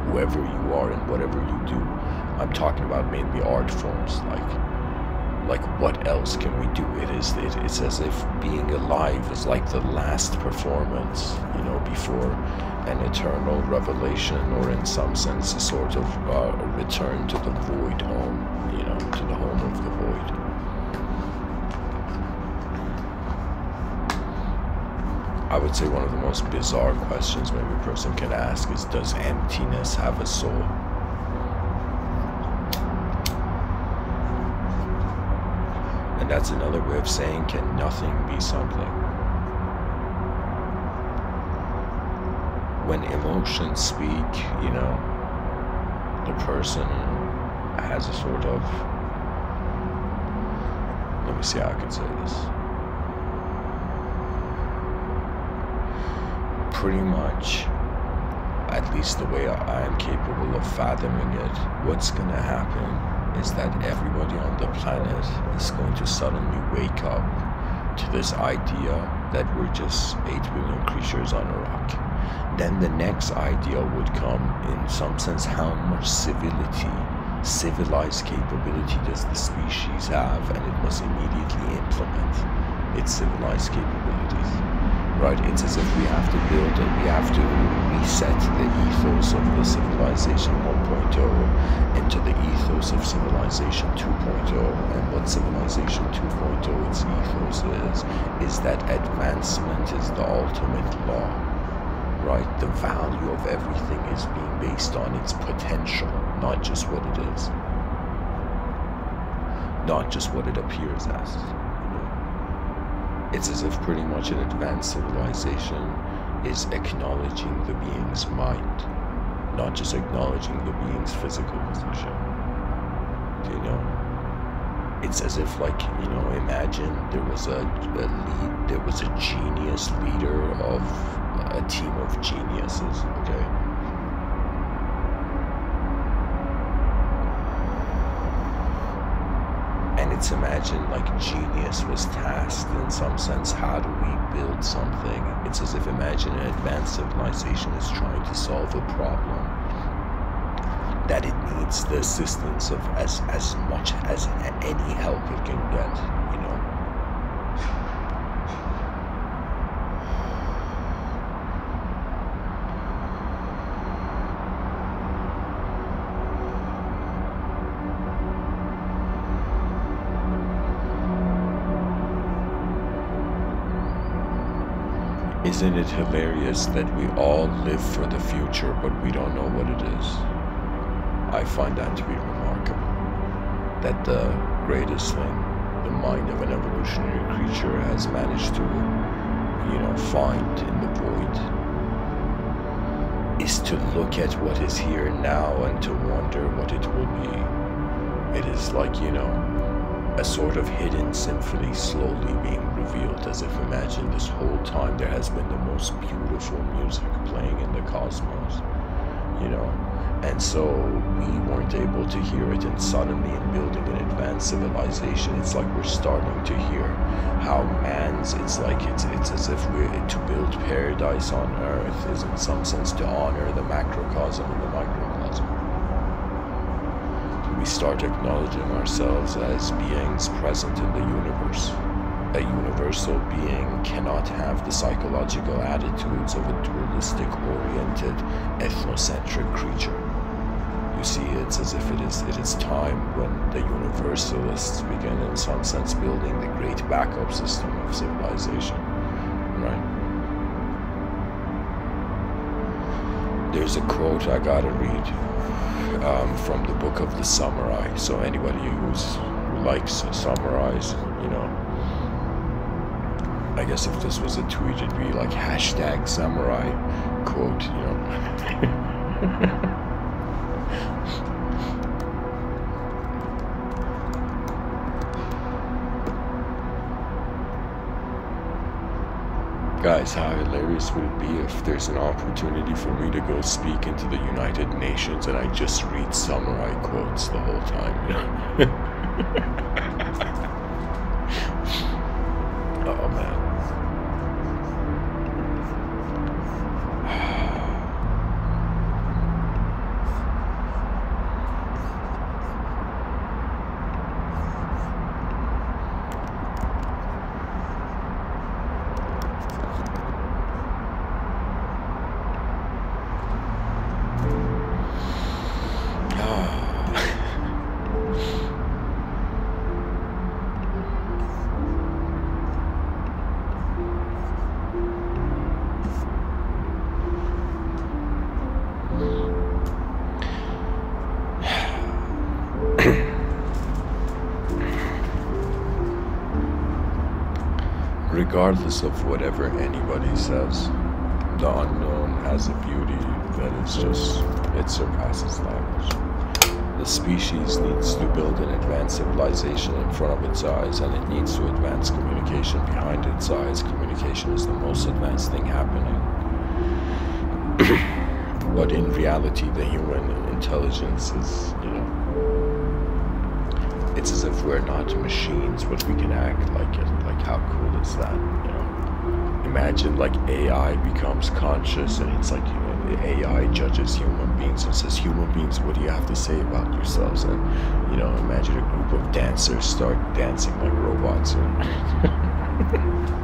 whoever you are and whatever you do. I'm talking about mainly art forms like like what else can we do? It is it, it's as if being alive is like the last performance you know before an eternal revelation or in some sense a sort of uh, a return to the void home you know to the home of the void. I would say one of the most bizarre questions maybe a person can ask is does emptiness have a soul that's another way of saying can nothing be something? When emotions speak, you know, the person has a sort of. Let me see how I can say this. Pretty much, at least the way I am capable of fathoming it, what's gonna happen is that everybody on the planet is going to suddenly wake up to this idea that we're just 8 billion creatures on a rock. Then the next idea would come, in some sense, how much civility, civilized capability does the species have, and it must immediately implement its civilized capabilities right? It's as if we have to build it, we have to reset the ethos of the civilization 1.0 into the ethos of civilization 2.0. And what civilization 2.0 its ethos is, is that advancement is the ultimate law, right? The value of everything is being based on its potential, not just what it is, not just what it appears as. It's as if pretty much an advanced civilization is acknowledging the being's mind, not just acknowledging the being's physical position. Do you know? It's as if, like, you know, imagine there was a, a lead, there was a genius leader of a team of geniuses, okay? Let's imagine like genius was tasked in some sense. How do we build something? It's as if imagine an advanced civilization is trying to solve a problem that it needs the assistance of as as much as any help it can get Isn't it hilarious that we all live for the future, but we don't know what it is? I find that to be remarkable. That the greatest thing the mind of an evolutionary creature has managed to, you know, find in the void is to look at what is here now and to wonder what it will be. It is like, you know, a sort of hidden symphony slowly being revealed as if imagine this whole time there has been the most beautiful music playing in the cosmos you know? And so we weren't able to hear it and suddenly in building an advanced civilization it's like we're starting to hear how man's it's like it's it's as if we're to build paradise on earth is in some sense to honor the macrocosm and the we start acknowledging ourselves as beings present in the universe. A universal being cannot have the psychological attitudes of a dualistic oriented ethnocentric creature. You see, it's as if it is it is time when the universalists begin in some sense building the great backup system of civilization. There's a quote I gotta read um, from the book of the samurai. So anybody who's, who likes samurais, you know, I guess if this was a tweet, it'd be like hashtag samurai quote, you know. *laughs* Guys, how hilarious would it be if there's an opportunity for me to go speak into the United Nations and I just read samurai quotes the whole time? *laughs* regardless of whatever anybody says, the unknown has a beauty that is just, it surpasses language. The species needs to build an advanced civilization in front of its eyes, and it needs to advance communication behind its eyes. Communication is the most advanced thing happening. *clears throat* but in reality, the human intelligence is, you know, it's as if we're not machines, but we can act like it. How cool is that? You know, imagine like AI becomes conscious, and it's like you know, the AI judges human beings and says, "Human beings, what do you have to say about yourselves?" And you know, imagine a group of dancers start dancing like robots. far *laughs*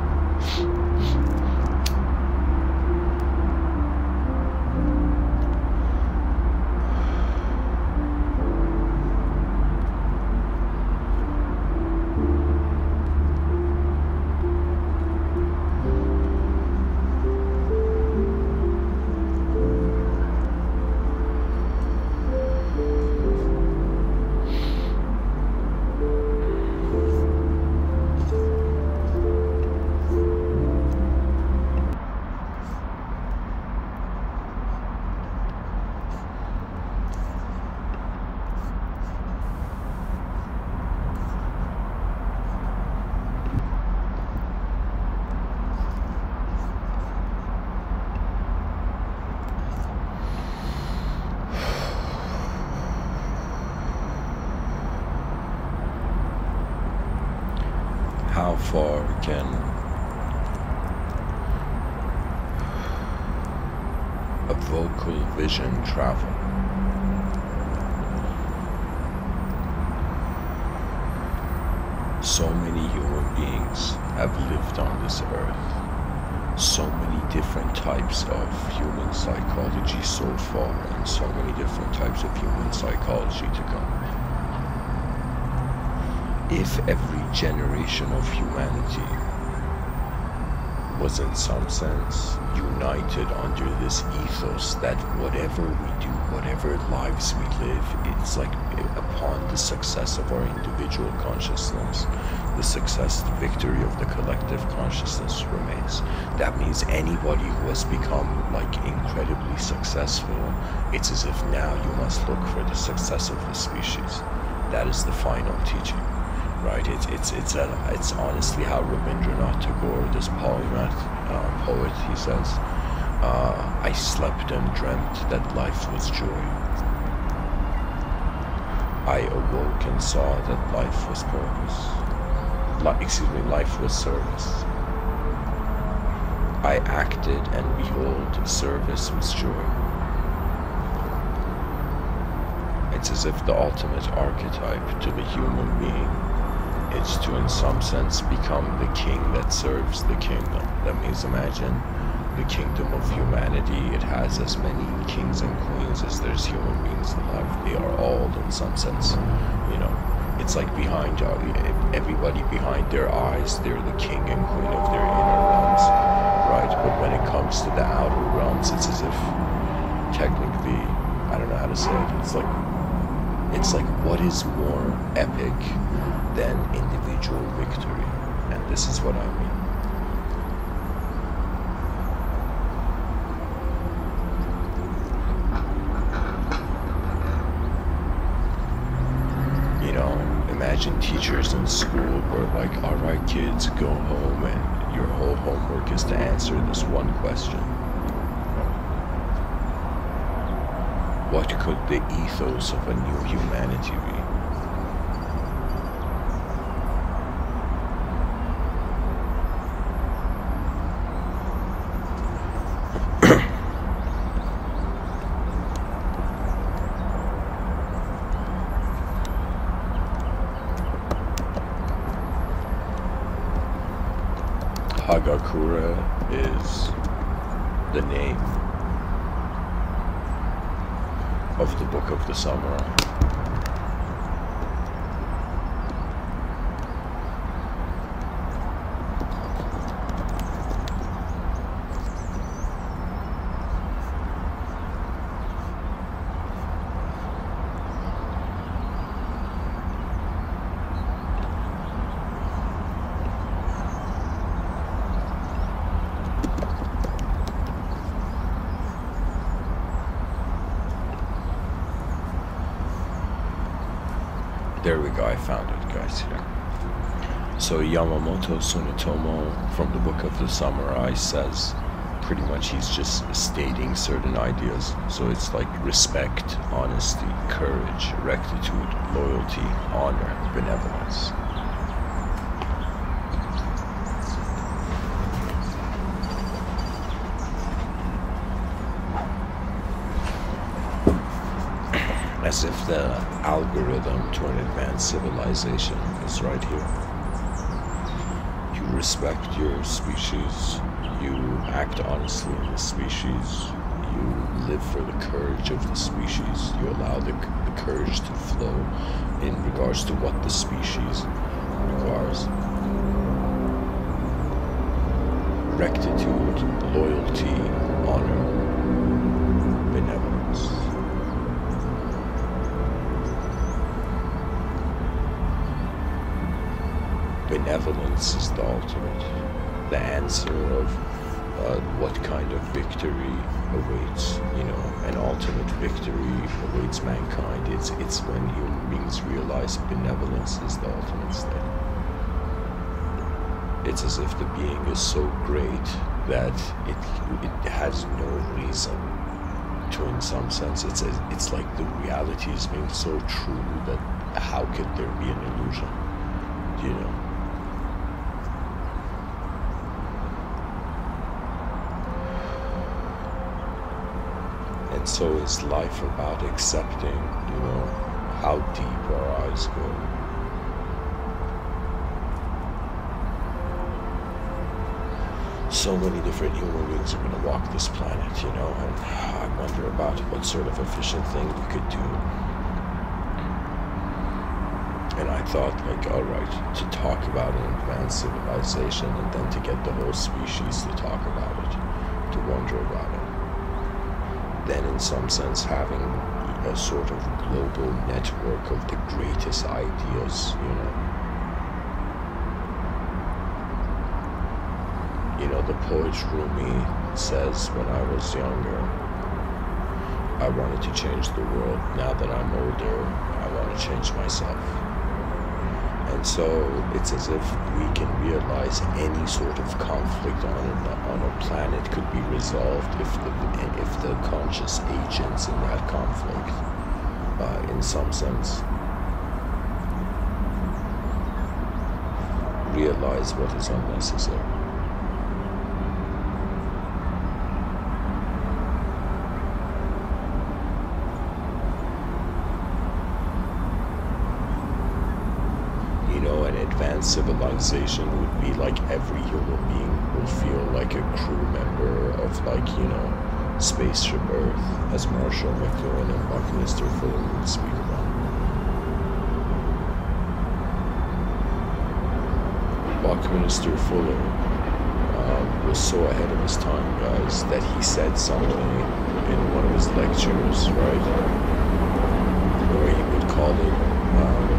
it's as if now you must look for the success of the species. That is the final teaching right? It's it's it's a, it's honestly how Rabindranath Tagore, this polymath uh, poet, he says, uh, "I slept and dreamt that life was joy. I awoke and saw that life was purpose. Li- excuse me, life was service. I acted, and behold, service was joy." It's as if the ultimate archetype to the human being is to, in some sense, become the king that serves the kingdom. That means imagine the kingdom of humanity. It has as many kings and queens as there's human beings alive. They are all, in some sense, you know, it's like behind uh, everybody behind their eyes, they're the king and queen of their inner realms, right? But when it comes to the outer realms, it's as if technically, I don't know how to say it. It's like it's like what is more epic than individual victory? And this is what I mean. You know, imagine teachers in school were like, all right, kids, go home and your whole homework is to answer this one question. What could the ethos of a new humanity be? *coughs* Hagakure is the name of the Book of the Samurai. There we go, I found it, guys, here. So Yamamoto Tsunetomo from the Book of the Samurai says pretty much he's just stating certain ideas. So it's like respect, honesty, courage, rectitude, loyalty, honor, benevolence. as if the algorithm to an advanced civilization is right here. Respect your species, you act honestly in the species, you live for the courage of the species, you allow the, the courage to flow in regards to what the species requires. Rectitude, loyalty, honor, benevolence is the ultimate, the answer of uh, what kind of victory awaits. You know, an ultimate victory awaits mankind. It's it's when human beings realize benevolence is the ultimate state. It's as if the being is so great that it it has no reason to, in some sense, it's a, it's like the reality is being so true that how could there be an illusion? You know. And so is life about accepting, you know, how deep our eyes go. So many different human beings are going to walk this planet, you know, and I wonder about what sort of efficient thing we could do. And I thought, like, alright, to talk about an advanced civilization and then to get the whole species to talk about it, to wonder about it. Then, in some sense, having a sort of global network of the greatest ideas, you know. You know, the poet Rumi says when I was younger, I wanted to change the world. Now that I'm older, I want to change myself. And so it's as if we can realize any sort of conflict on a, on a planet could be resolved if the if the conscious agents in that conflict, uh, in some sense, realize what is unnecessary. Civilization would be like every human being will feel like a crew member of like, you know, Spaceship Earth, as Marshall McLuhan and Buckminster Fuller would speak about. Buckminster Fuller um, was so ahead of his time, guys, that he said something in one of his lectures, right? Where he would call it um,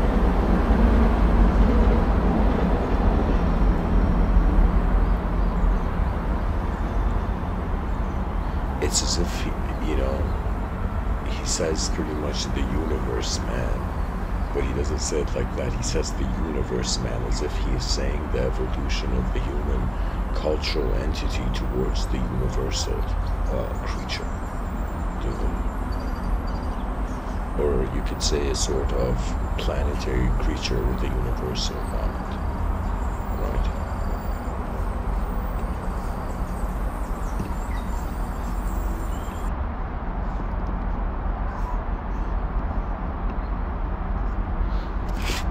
it's as if he, you know he says pretty much the universe man it like that he says the universe man as if he is saying the evolution of the human cultural entity towards the universal uh, creature. Or you could say a sort of planetary creature with a universal mind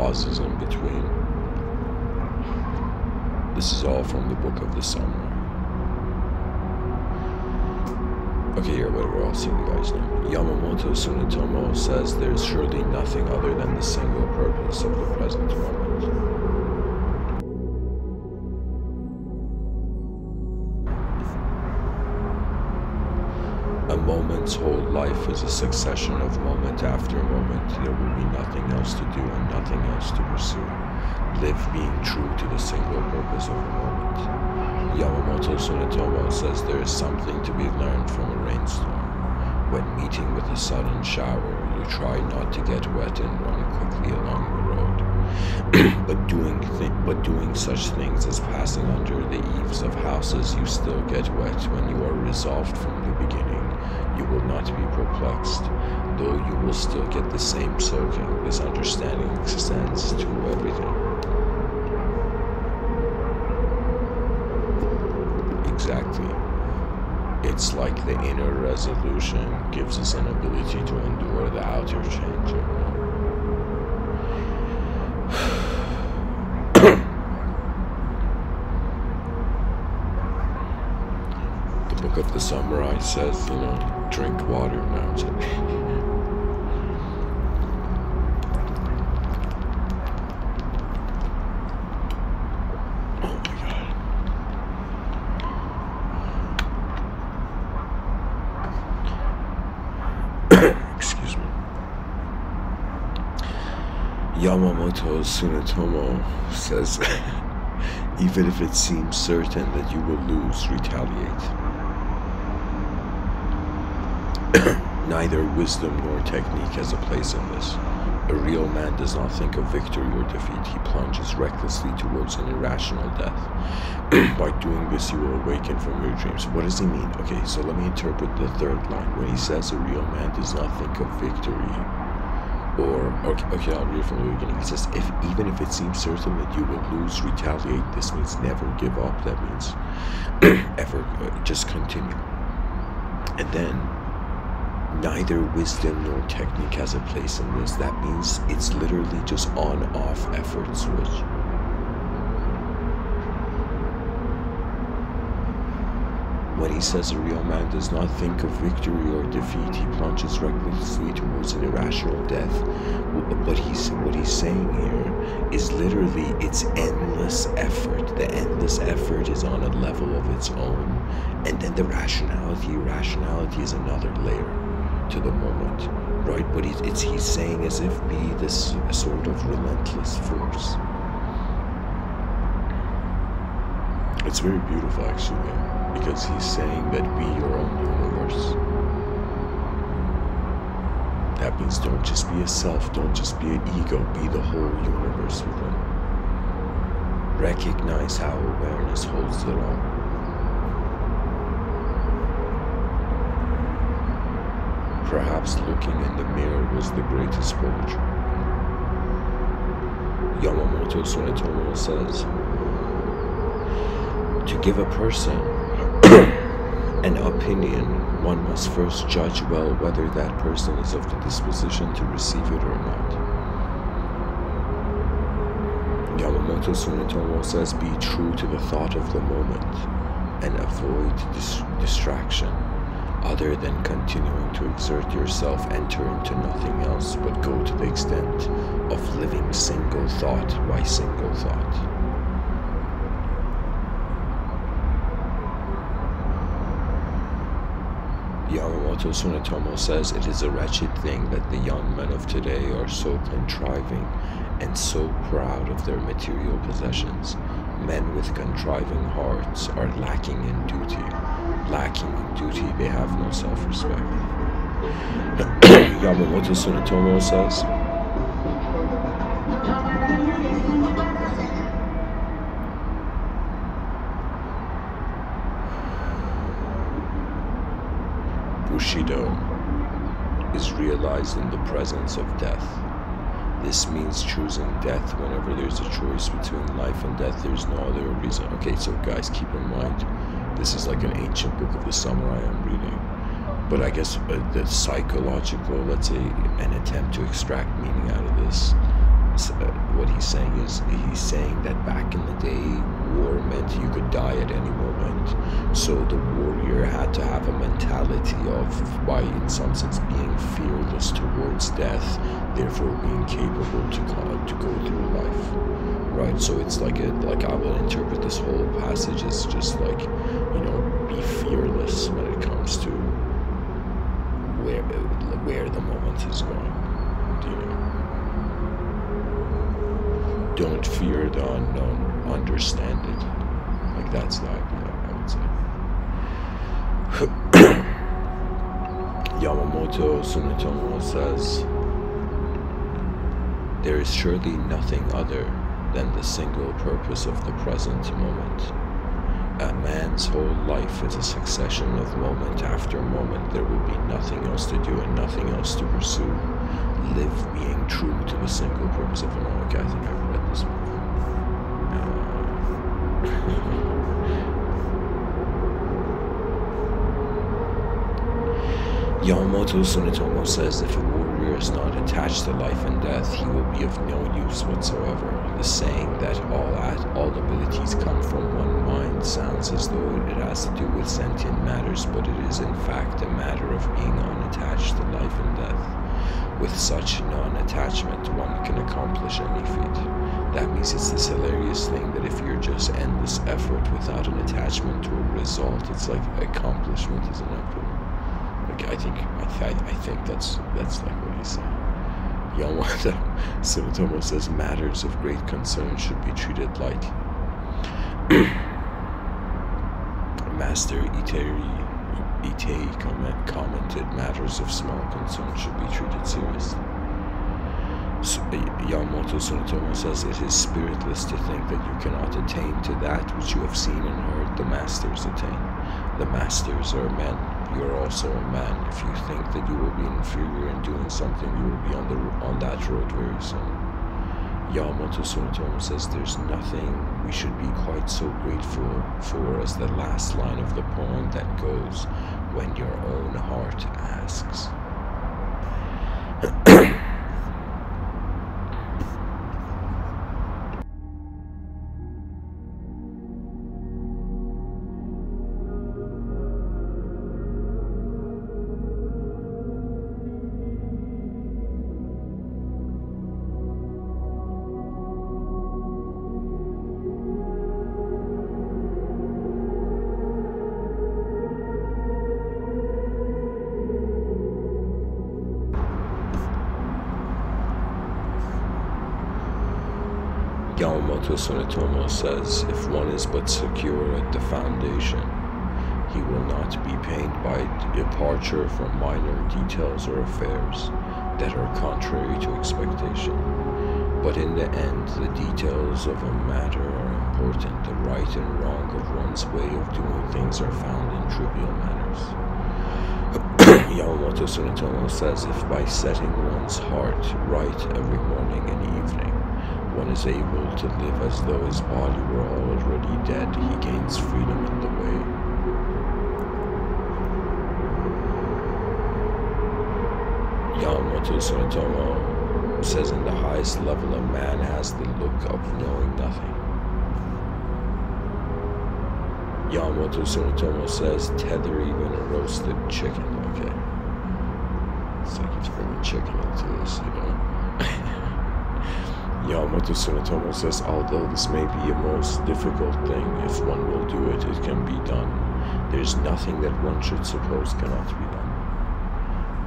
pauses in between. This is all from the Book of the Samurai. Okay, here, whatever, I'll see you guys now. Yamamoto Tsunetomo says there's surely nothing other than the single purpose of the present moment. Is a succession of moment after moment. There will be nothing else to do and nothing else to pursue. Live being true to the single purpose of the moment. Yamamoto Tsunetomo says there is something to be learned from a rainstorm. When meeting with a sudden shower, you try not to get wet and run quickly along the road. *clears throat* but doing but doing such things as passing under the eaves of houses, you still get wet when you are resolved from the beginning you will not be perplexed, though you will still get the same soaking. This understanding extends to everything. Exactly. It's like the inner resolution gives us an ability to endure the outer change. the book of the samurai says, you know, drink water now. oh. *coughs* Excuse me. Yamamoto Tsunetomo says, *laughs* even if it seems certain that you will lose, retaliate. Neither wisdom nor technique has a place in this. A real man does not think of victory or defeat. He plunges recklessly towards an irrational death. *clears throat* By doing this, you will awaken from your dreams. What does he mean? Okay, so let me interpret the third line. When he says a real man does not think of victory, or okay, okay, I'll read from the beginning. He says, if even if it seems certain that you will lose, retaliate. This means never give up. That means *clears throat* ever uh, just continue. And then neither wisdom nor technique has a place in this. That means it's literally just on off effort switch. When he says a real man does not think of victory or defeat, he plunges recklessly towards an irrational death. What he's, what he's saying here is literally it's endless effort. The endless effort is on a level of its own. And then the rationality, rationality is another layer to the moment, right? But it, it's he's saying as if be this a sort of relentless force. It's very beautiful, actually, because he's saying that be your own universe. That means don't just be a self, don't just be an ego, be the whole universe within. Recognize how awareness holds it all. Perhaps looking in the mirror was the greatest poetry. Yamamoto Tsunetomo says, To give a person *clears throat* an opinion, one must first judge well whether that person is of the disposition to receive it or not. Yamamoto Tsunetomo says, Be true to the thought of the moment and avoid dis distraction other than continuing to exert yourself, enter into nothing else, but go to the extent of living single thought by single thought. Yamamoto Tsunetomo says it is a wretched thing that the young men of today are so contriving and so proud of their material possessions. Men with contriving hearts are lacking in duty lacking in duty, they have no self-respect. *clears throat* Yamamoto Tsunetomo says, Bushido is realized in the presence of death. This means choosing death whenever there's a choice between life and death. There's no other reason. Okay, so guys, keep in mind this is like an ancient book of the samurai I'm reading. But I guess uh, the psychological, let's say, an attempt to extract meaning out of this, uh, what he's saying is he's saying that back in the day, war meant you could die at any moment. So the warrior had to have a mentality of, by in some sense, being fearless towards death, therefore being capable to to go through life. Right. So it's like a like I will interpret this whole passage as just like, you know, be fearless when it comes to where where the moment is going. You know, don't fear the unknown, understand it. Like that's the idea, I would say. *coughs* Yamamoto Tsunetomo says, There is surely nothing other than the single purpose of the present moment. A man's whole life is a succession of moment after moment. There will be nothing else to do and nothing else to pursue. Live being true to the single purpose of a moment. I think I've read this. Uh, Yamamoto Tsunetomo says if a is not attached to life and death, he will be of no use whatsoever. The saying that all at all abilities come from one mind sounds as though it has to do with sentient matters, but it is in fact a matter of being unattached to life and death. With such non-attachment, one can accomplish any feat. That means it's this hilarious thing that if you're just endless effort without an attachment to a result, it's like accomplishment is an effort. Like I think I, th- I think that's that's like saying. Yamamoto Tsunetomo says matters of great concern should be treated lightly. *clears throat* Master Iteri Ittei comment, commented matters of small concern should be treated seriously. So, Yamamoto says it is spiritless to think that you cannot attain to that which you have seen and heard the masters attain. The masters are men. You are also a man. If you think that you will be inferior in doing something, you will be on the on that road very soon. Yamamoto Tsunetomo says there's nothing we should be quite so grateful for as the last line of the poem that goes, When your own heart asks. Says if one is but secure at the foundation, he will not be pained by departure from minor details or affairs that are contrary to expectation. But in the end, the details of a matter are important. The right and wrong of one's way of doing things are found in trivial matters. *coughs* Yamamoto Tsunetomo says if by setting one's heart right every morning and evening, one is able to live as though his body were already dead, he gains freedom in the way. Yamato Tsunetomo says in the highest level a man has the look of knowing nothing. Yamato Tsunetomo says tether even a roasted chicken, okay. It's like you're throwing chicken into this, you know. Yamamoto Tsunetomo says, although this may be a most difficult thing, if one will do it, it can be done. There is nothing that one should suppose cannot be done.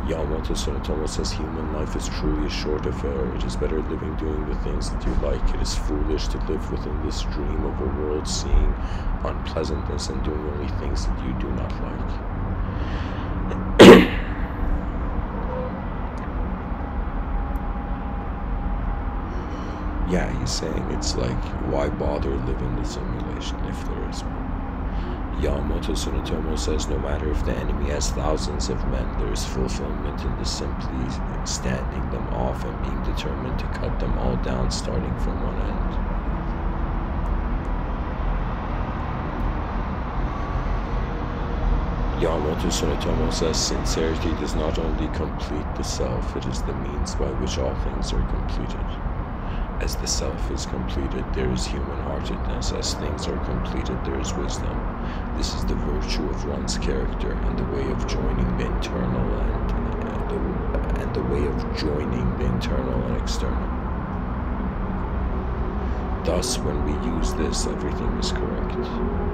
Yamamoto Tsunetomo says human life is truly a short affair. It is better living doing the things that you like. It is foolish to live within this dream of a world seeing unpleasantness and doing only things that you do not like. yeah, he's saying it's like, why bother living the simulation if there is one? Yamamoto Tsunetomo says no matter if the enemy has thousands of men, there is fulfillment in the simply standing them off and being determined to cut them all down starting from one end. Yamamoto Tsunetomo says sincerity does not only complete the self, it is the means by which all things are completed. As the self is completed, there is human heartedness. As things are completed, there is wisdom. This is the virtue of one's character and the way of joining the internal and, and, the, and the way of joining the internal and external. Thus, when we use this, everything is correct.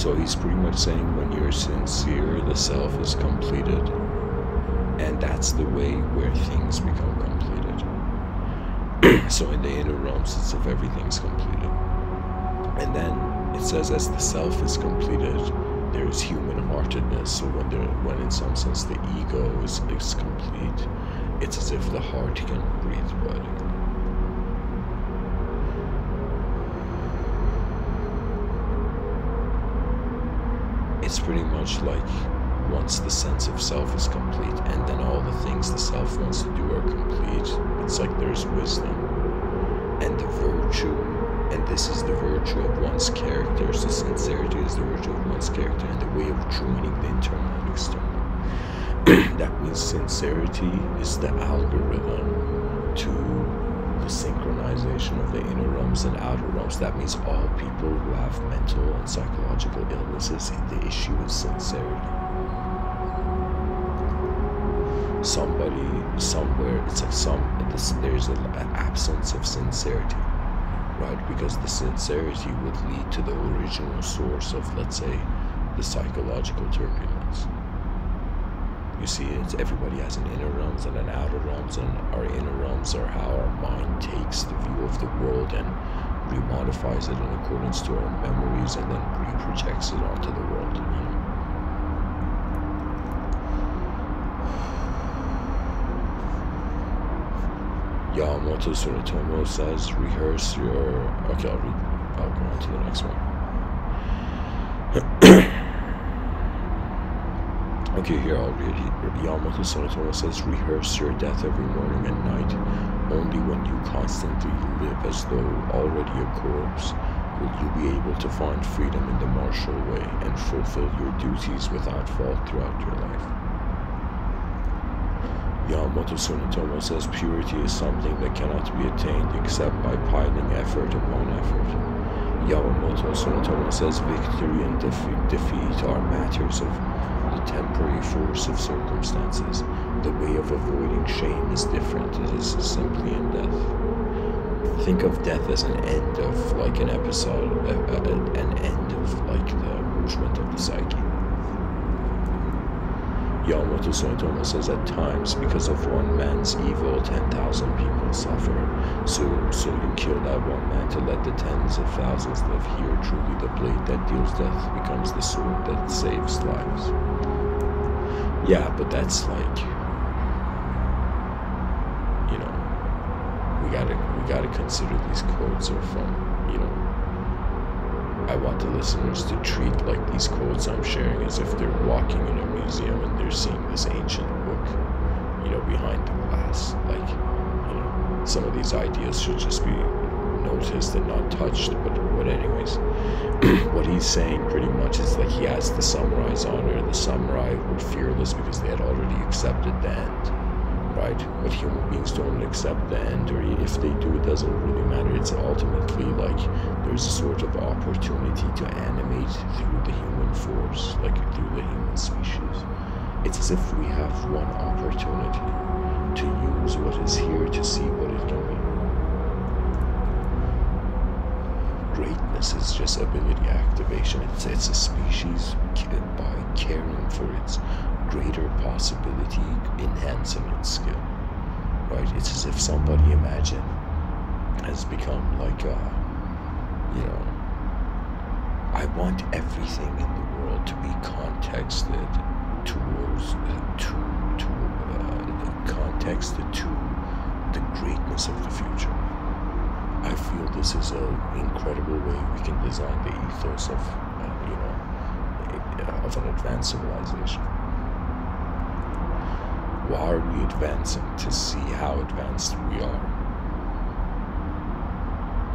So he's pretty much saying when you're sincere, the self is completed. And that's the way where things become completed. *clears throat* so in the inner realms, it's if everything's completed. And then it says as the self is completed, there is human heartedness. So when there when in some sense the ego is, is complete, it's as if the heart can breathe body. It's pretty much like once the sense of self is complete and then all the things the self wants to do are complete, it's like there's wisdom and the virtue, and this is the virtue of one's character. So, sincerity is the virtue of one's character and the way of joining the internal and external. *clears throat* that means sincerity is the algorithm to of the inner realms and outer realms. That means all people who have mental and psychological illnesses, the issue is sincerity. Somebody, somewhere, it's like some, there's an absence of sincerity, right? Because the sincerity would lead to the original source of, let's say, the psychological turbulence. You see, it's everybody has an inner realms and an outer realms, and our inner realms are how our mind takes the view of the world and remodifies it in accordance to our memories, and then reprojects it onto the world. Yamamoto Tsurutomo says, rehearse your. Okay, I'll read. I'll go on to the next one. Okay, here I'll read Yamamoto Tsurutomo says, Rehearse your death every morning and night. Only when you constantly live as though already a corpse will you be able to find freedom in the martial way and fulfill your duties without fault throughout your life. Yamato Tsurutomo says purity is something that cannot be attained except by piling effort upon effort. Yamamoto Tsurutomo says victory and defe defeat are matters of temporary force of circumstances. The way of avoiding shame is different. It is simply in death. Think of death as an end of like an episode, uh, uh, a, a, an end of like the movement of the psyche. Yamamoto Tsurutomo says at times, because of one man's evil, 10,000 people suffer. So, so you kill that one man to let the tens of thousands live here. Truly, the blade that deals death becomes the sword that saves lives. Yeah, but that's like, you know, we gotta we gotta consider these quotes are from, you know, I want the listeners to treat like these quotes I'm sharing as if they're walking in a museum and they're seeing this ancient book, you know, behind the glass. Like, you know, some of these ideas should just be noticed and not touched. But, but anyways, *clears throat* what he's saying pretty much is like he has the samurai's honor. The samurai were fearless because they had already accepted the end right? But human beings don't accept the end, or if they do, it doesn't really matter. It's ultimately like there's a sort of opportunity to animate through the human force, like through the human species. It's as if we have one opportunity to use what is here to see what it can Greatness is just ability activation. It's, it's a species by caring for its greater possibility enhancing its skill. Right? It's as if somebody imagine has become like a, you know, I want everything in the world to be contexted towards to to uh, contexted to the greatness of the future. I feel this is an incredible way we can design the ethos of, uh, you know, of an advanced civilization why are we advancing to see how advanced we are?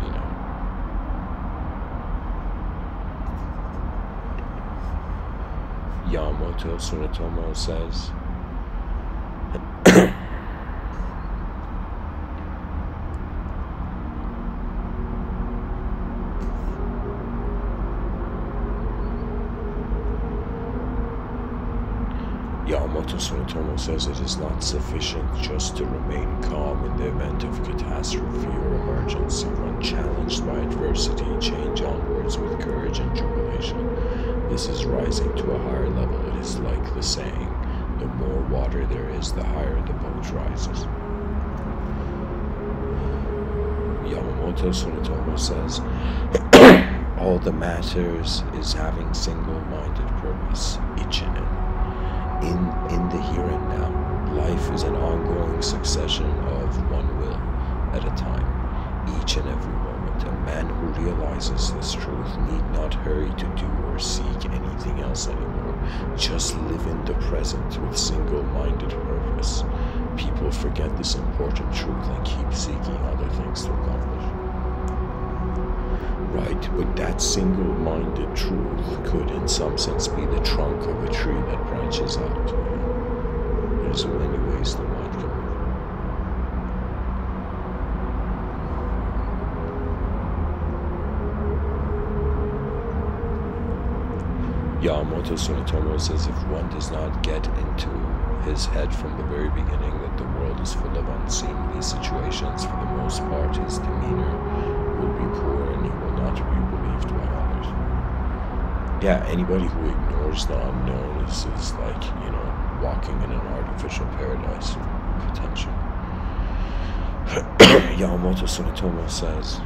You know. Yamamoto Tsunetomo says, Tsunetomo says it is not sufficient just to remain calm in the event of catastrophe or emergency. When challenged by adversity, change onwards with courage and jubilation. This is rising to a higher level. It is like the saying, the more water there is, the higher the boat rises. Yamamoto Tsunetomo says, *clears throat* all that matters is having single-minded purpose, ichinen in, in the here and now. Life is an ongoing succession of one will at a time, each and every moment. A man who realizes this truth need not hurry to do or seek anything else anymore. Just live in the present with single minded purpose. People forget this important truth and keep seeking other things to accomplish right, but that single minded truth could, in some sense, be the trunk of a tree that branches out. There's many ways the mind can move. Yamamoto Tsunetomo says if one does not get into his head from the very beginning that the world is full of unseemly situations, for the most part, his demeanor will be poor and he will not be believed by others. Yeah, anybody who ignores the unknown is, is like, you know, walking in an artificial paradise, potentially. *clears throat* Yamamoto Tsunetomo says,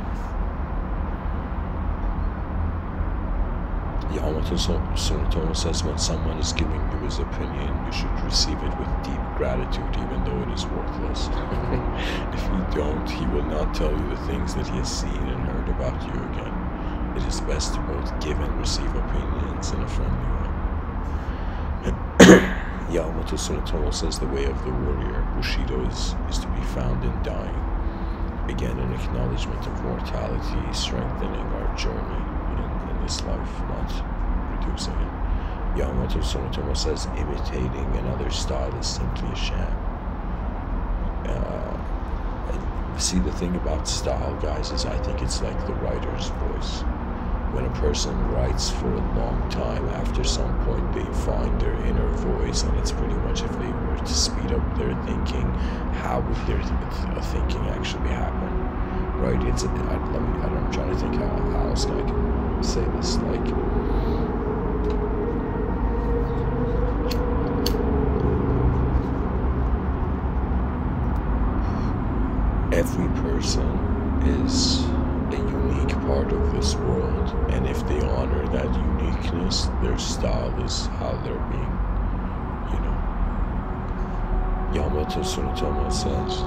Yamamoto Tsunetomo says when someone is giving you his opinion, you should receive it with deep gratitude, even though it is worthless. *laughs* if you don't, he will not tell you the things that he has seen and heard about you again. It is best to both give and receive opinions in a friendly way. Yamamoto Tsunetomo says the way of the warrior, Bushido, is, is to be found in dying. Again, an acknowledgement of mortality, strengthening our journey in, in this life, not reducing it. Yamamoto Tsunetomo says imitating another style is simply a sham. Uh, see, the thing about style, guys, is I think it's like the writer's voice. When a person writes for a long time, after some point they find their inner voice, and it's pretty much if they were to speed up their thinking, how would their th- thinking actually happen? Right? It's I, I I'm trying to think how, how else I can say this. Like, every person is part of this world, and if they honor that uniqueness, their style is how they're being, you know. Yamamoto Tsunetomo says.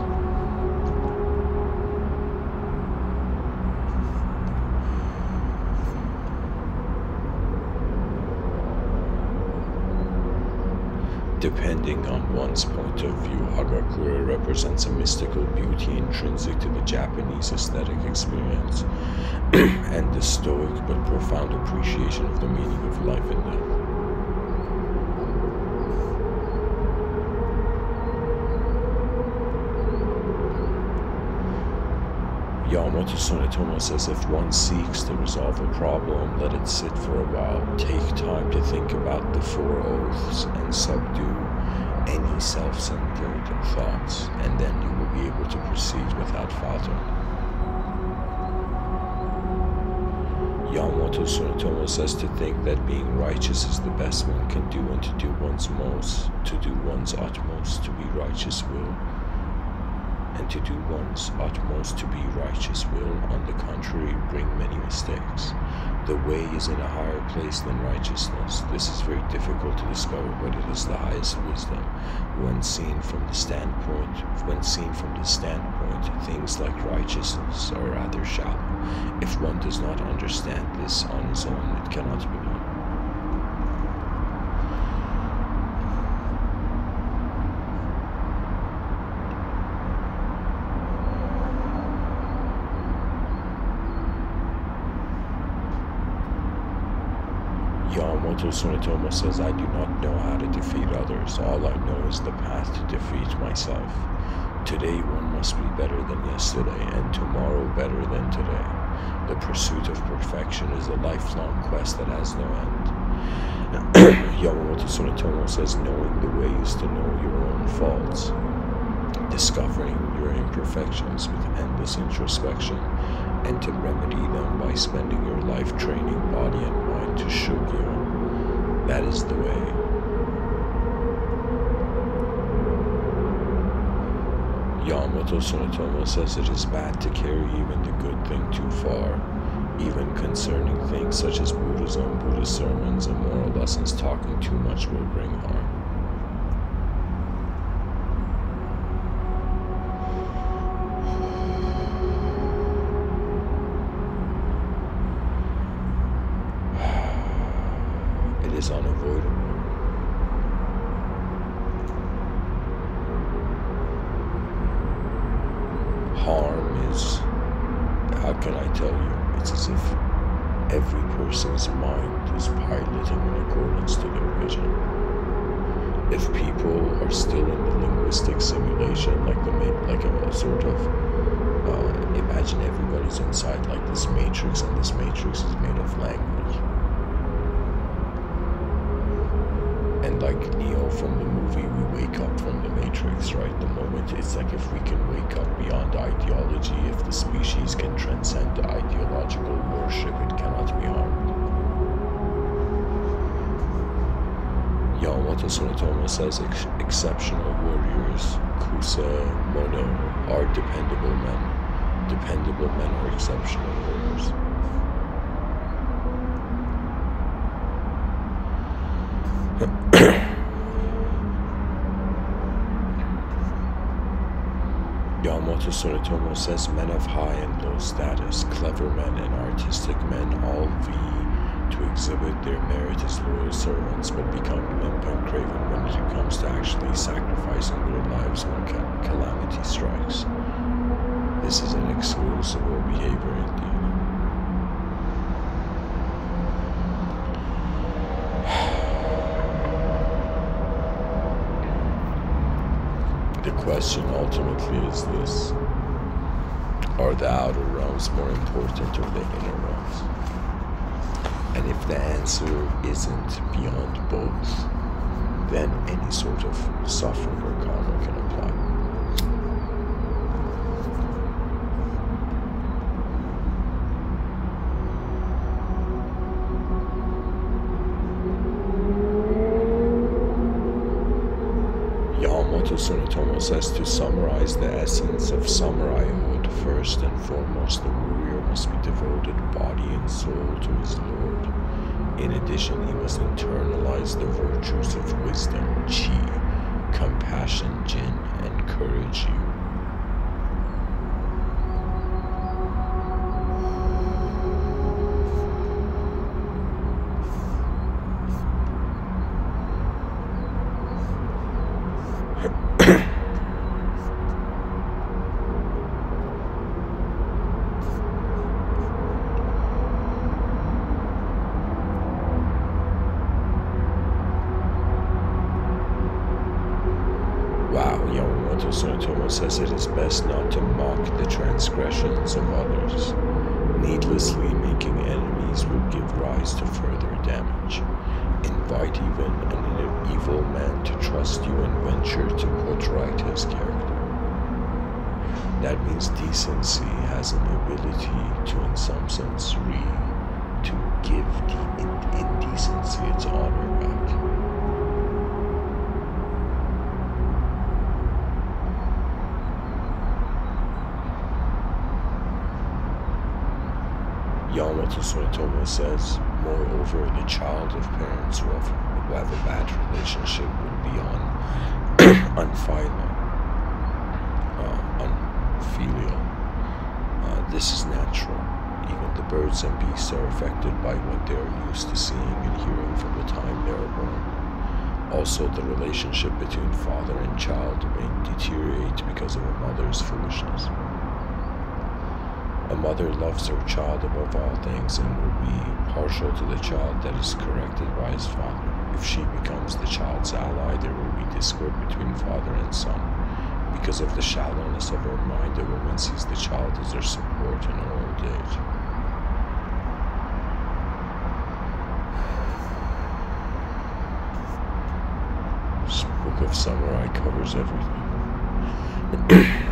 Depending on one's point of view, Hagakure represents a mystical beauty intrinsic to the Japanese aesthetic experience *clears throat* and the stoic but profound appreciation of the meaning of life and death. Yamamoto Tsunetomo says if one seeks to resolve a problem, let it sit for a while. Take time to think about the four oaths and subdue any self-centered thoughts, and then you will be able to proceed without faltering. Yamamoto Tsunetomo says to think that being righteous is the best one can do and to do one's most, to do one's utmost to be righteous will and to do one's utmost to be righteous will, on the contrary, bring many mistakes. The way is in a higher place than righteousness. This is very difficult to discover, but it is the highest wisdom. When seen from the standpoint, when seen from the standpoint, things like righteousness are rather shallow. If one does not understand this on his own, it cannot be known. Says, I do not know how to defeat others. All I know is the path to defeat myself. Today one must be better than yesterday, and tomorrow better than today. The pursuit of perfection is a lifelong quest that has no end. *clears throat* Yamamoto Tsunetomo says, knowing the way is to know your own faults. Discovering your imperfections with endless introspection and to remedy them by spending your life training body and mind to Shugyo. That is the way. Yamamoto Tsunetomo says it is bad to carry even the good thing too far. Even concerning things such as Buddhism, Buddhist sermons, and moral lessons, talking too much will bring harm. as it is best not to mock the transgressions of others. Needlessly making enemies would give rise to further damage. Invite even an evil man to trust you and venture to put right his character. That means decency has an ability to, in some sense, re to give the indecency its honor says, moreover, the child of parents who have, who have a bad relationship will be on *clears throat* unfilial, uh, unfilial. Uh, this is natural. Even the birds and beasts are affected by what they are used to seeing and hearing from the time they are born. Also, the relationship between father and child may deteriorate because of a mother's foolishness. A mother loves her child above all things and will be partial to the child that is corrected by his father. If she becomes the child's ally, there will be discord between father and son. Because of the shallowness of her mind, the woman sees the child as her support in her old age. Book of Samurai covers everything. *clears throat*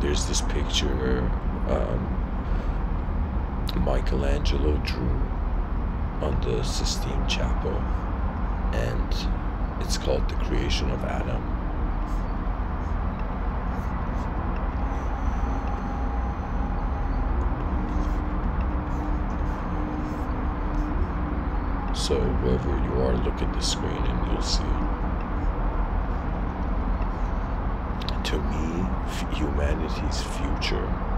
there's this picture um, Michelangelo drew on the Sistine Chapel, and it's called The Creation of Adam. So, wherever you are, look at the screen and you'll see. humanity's future.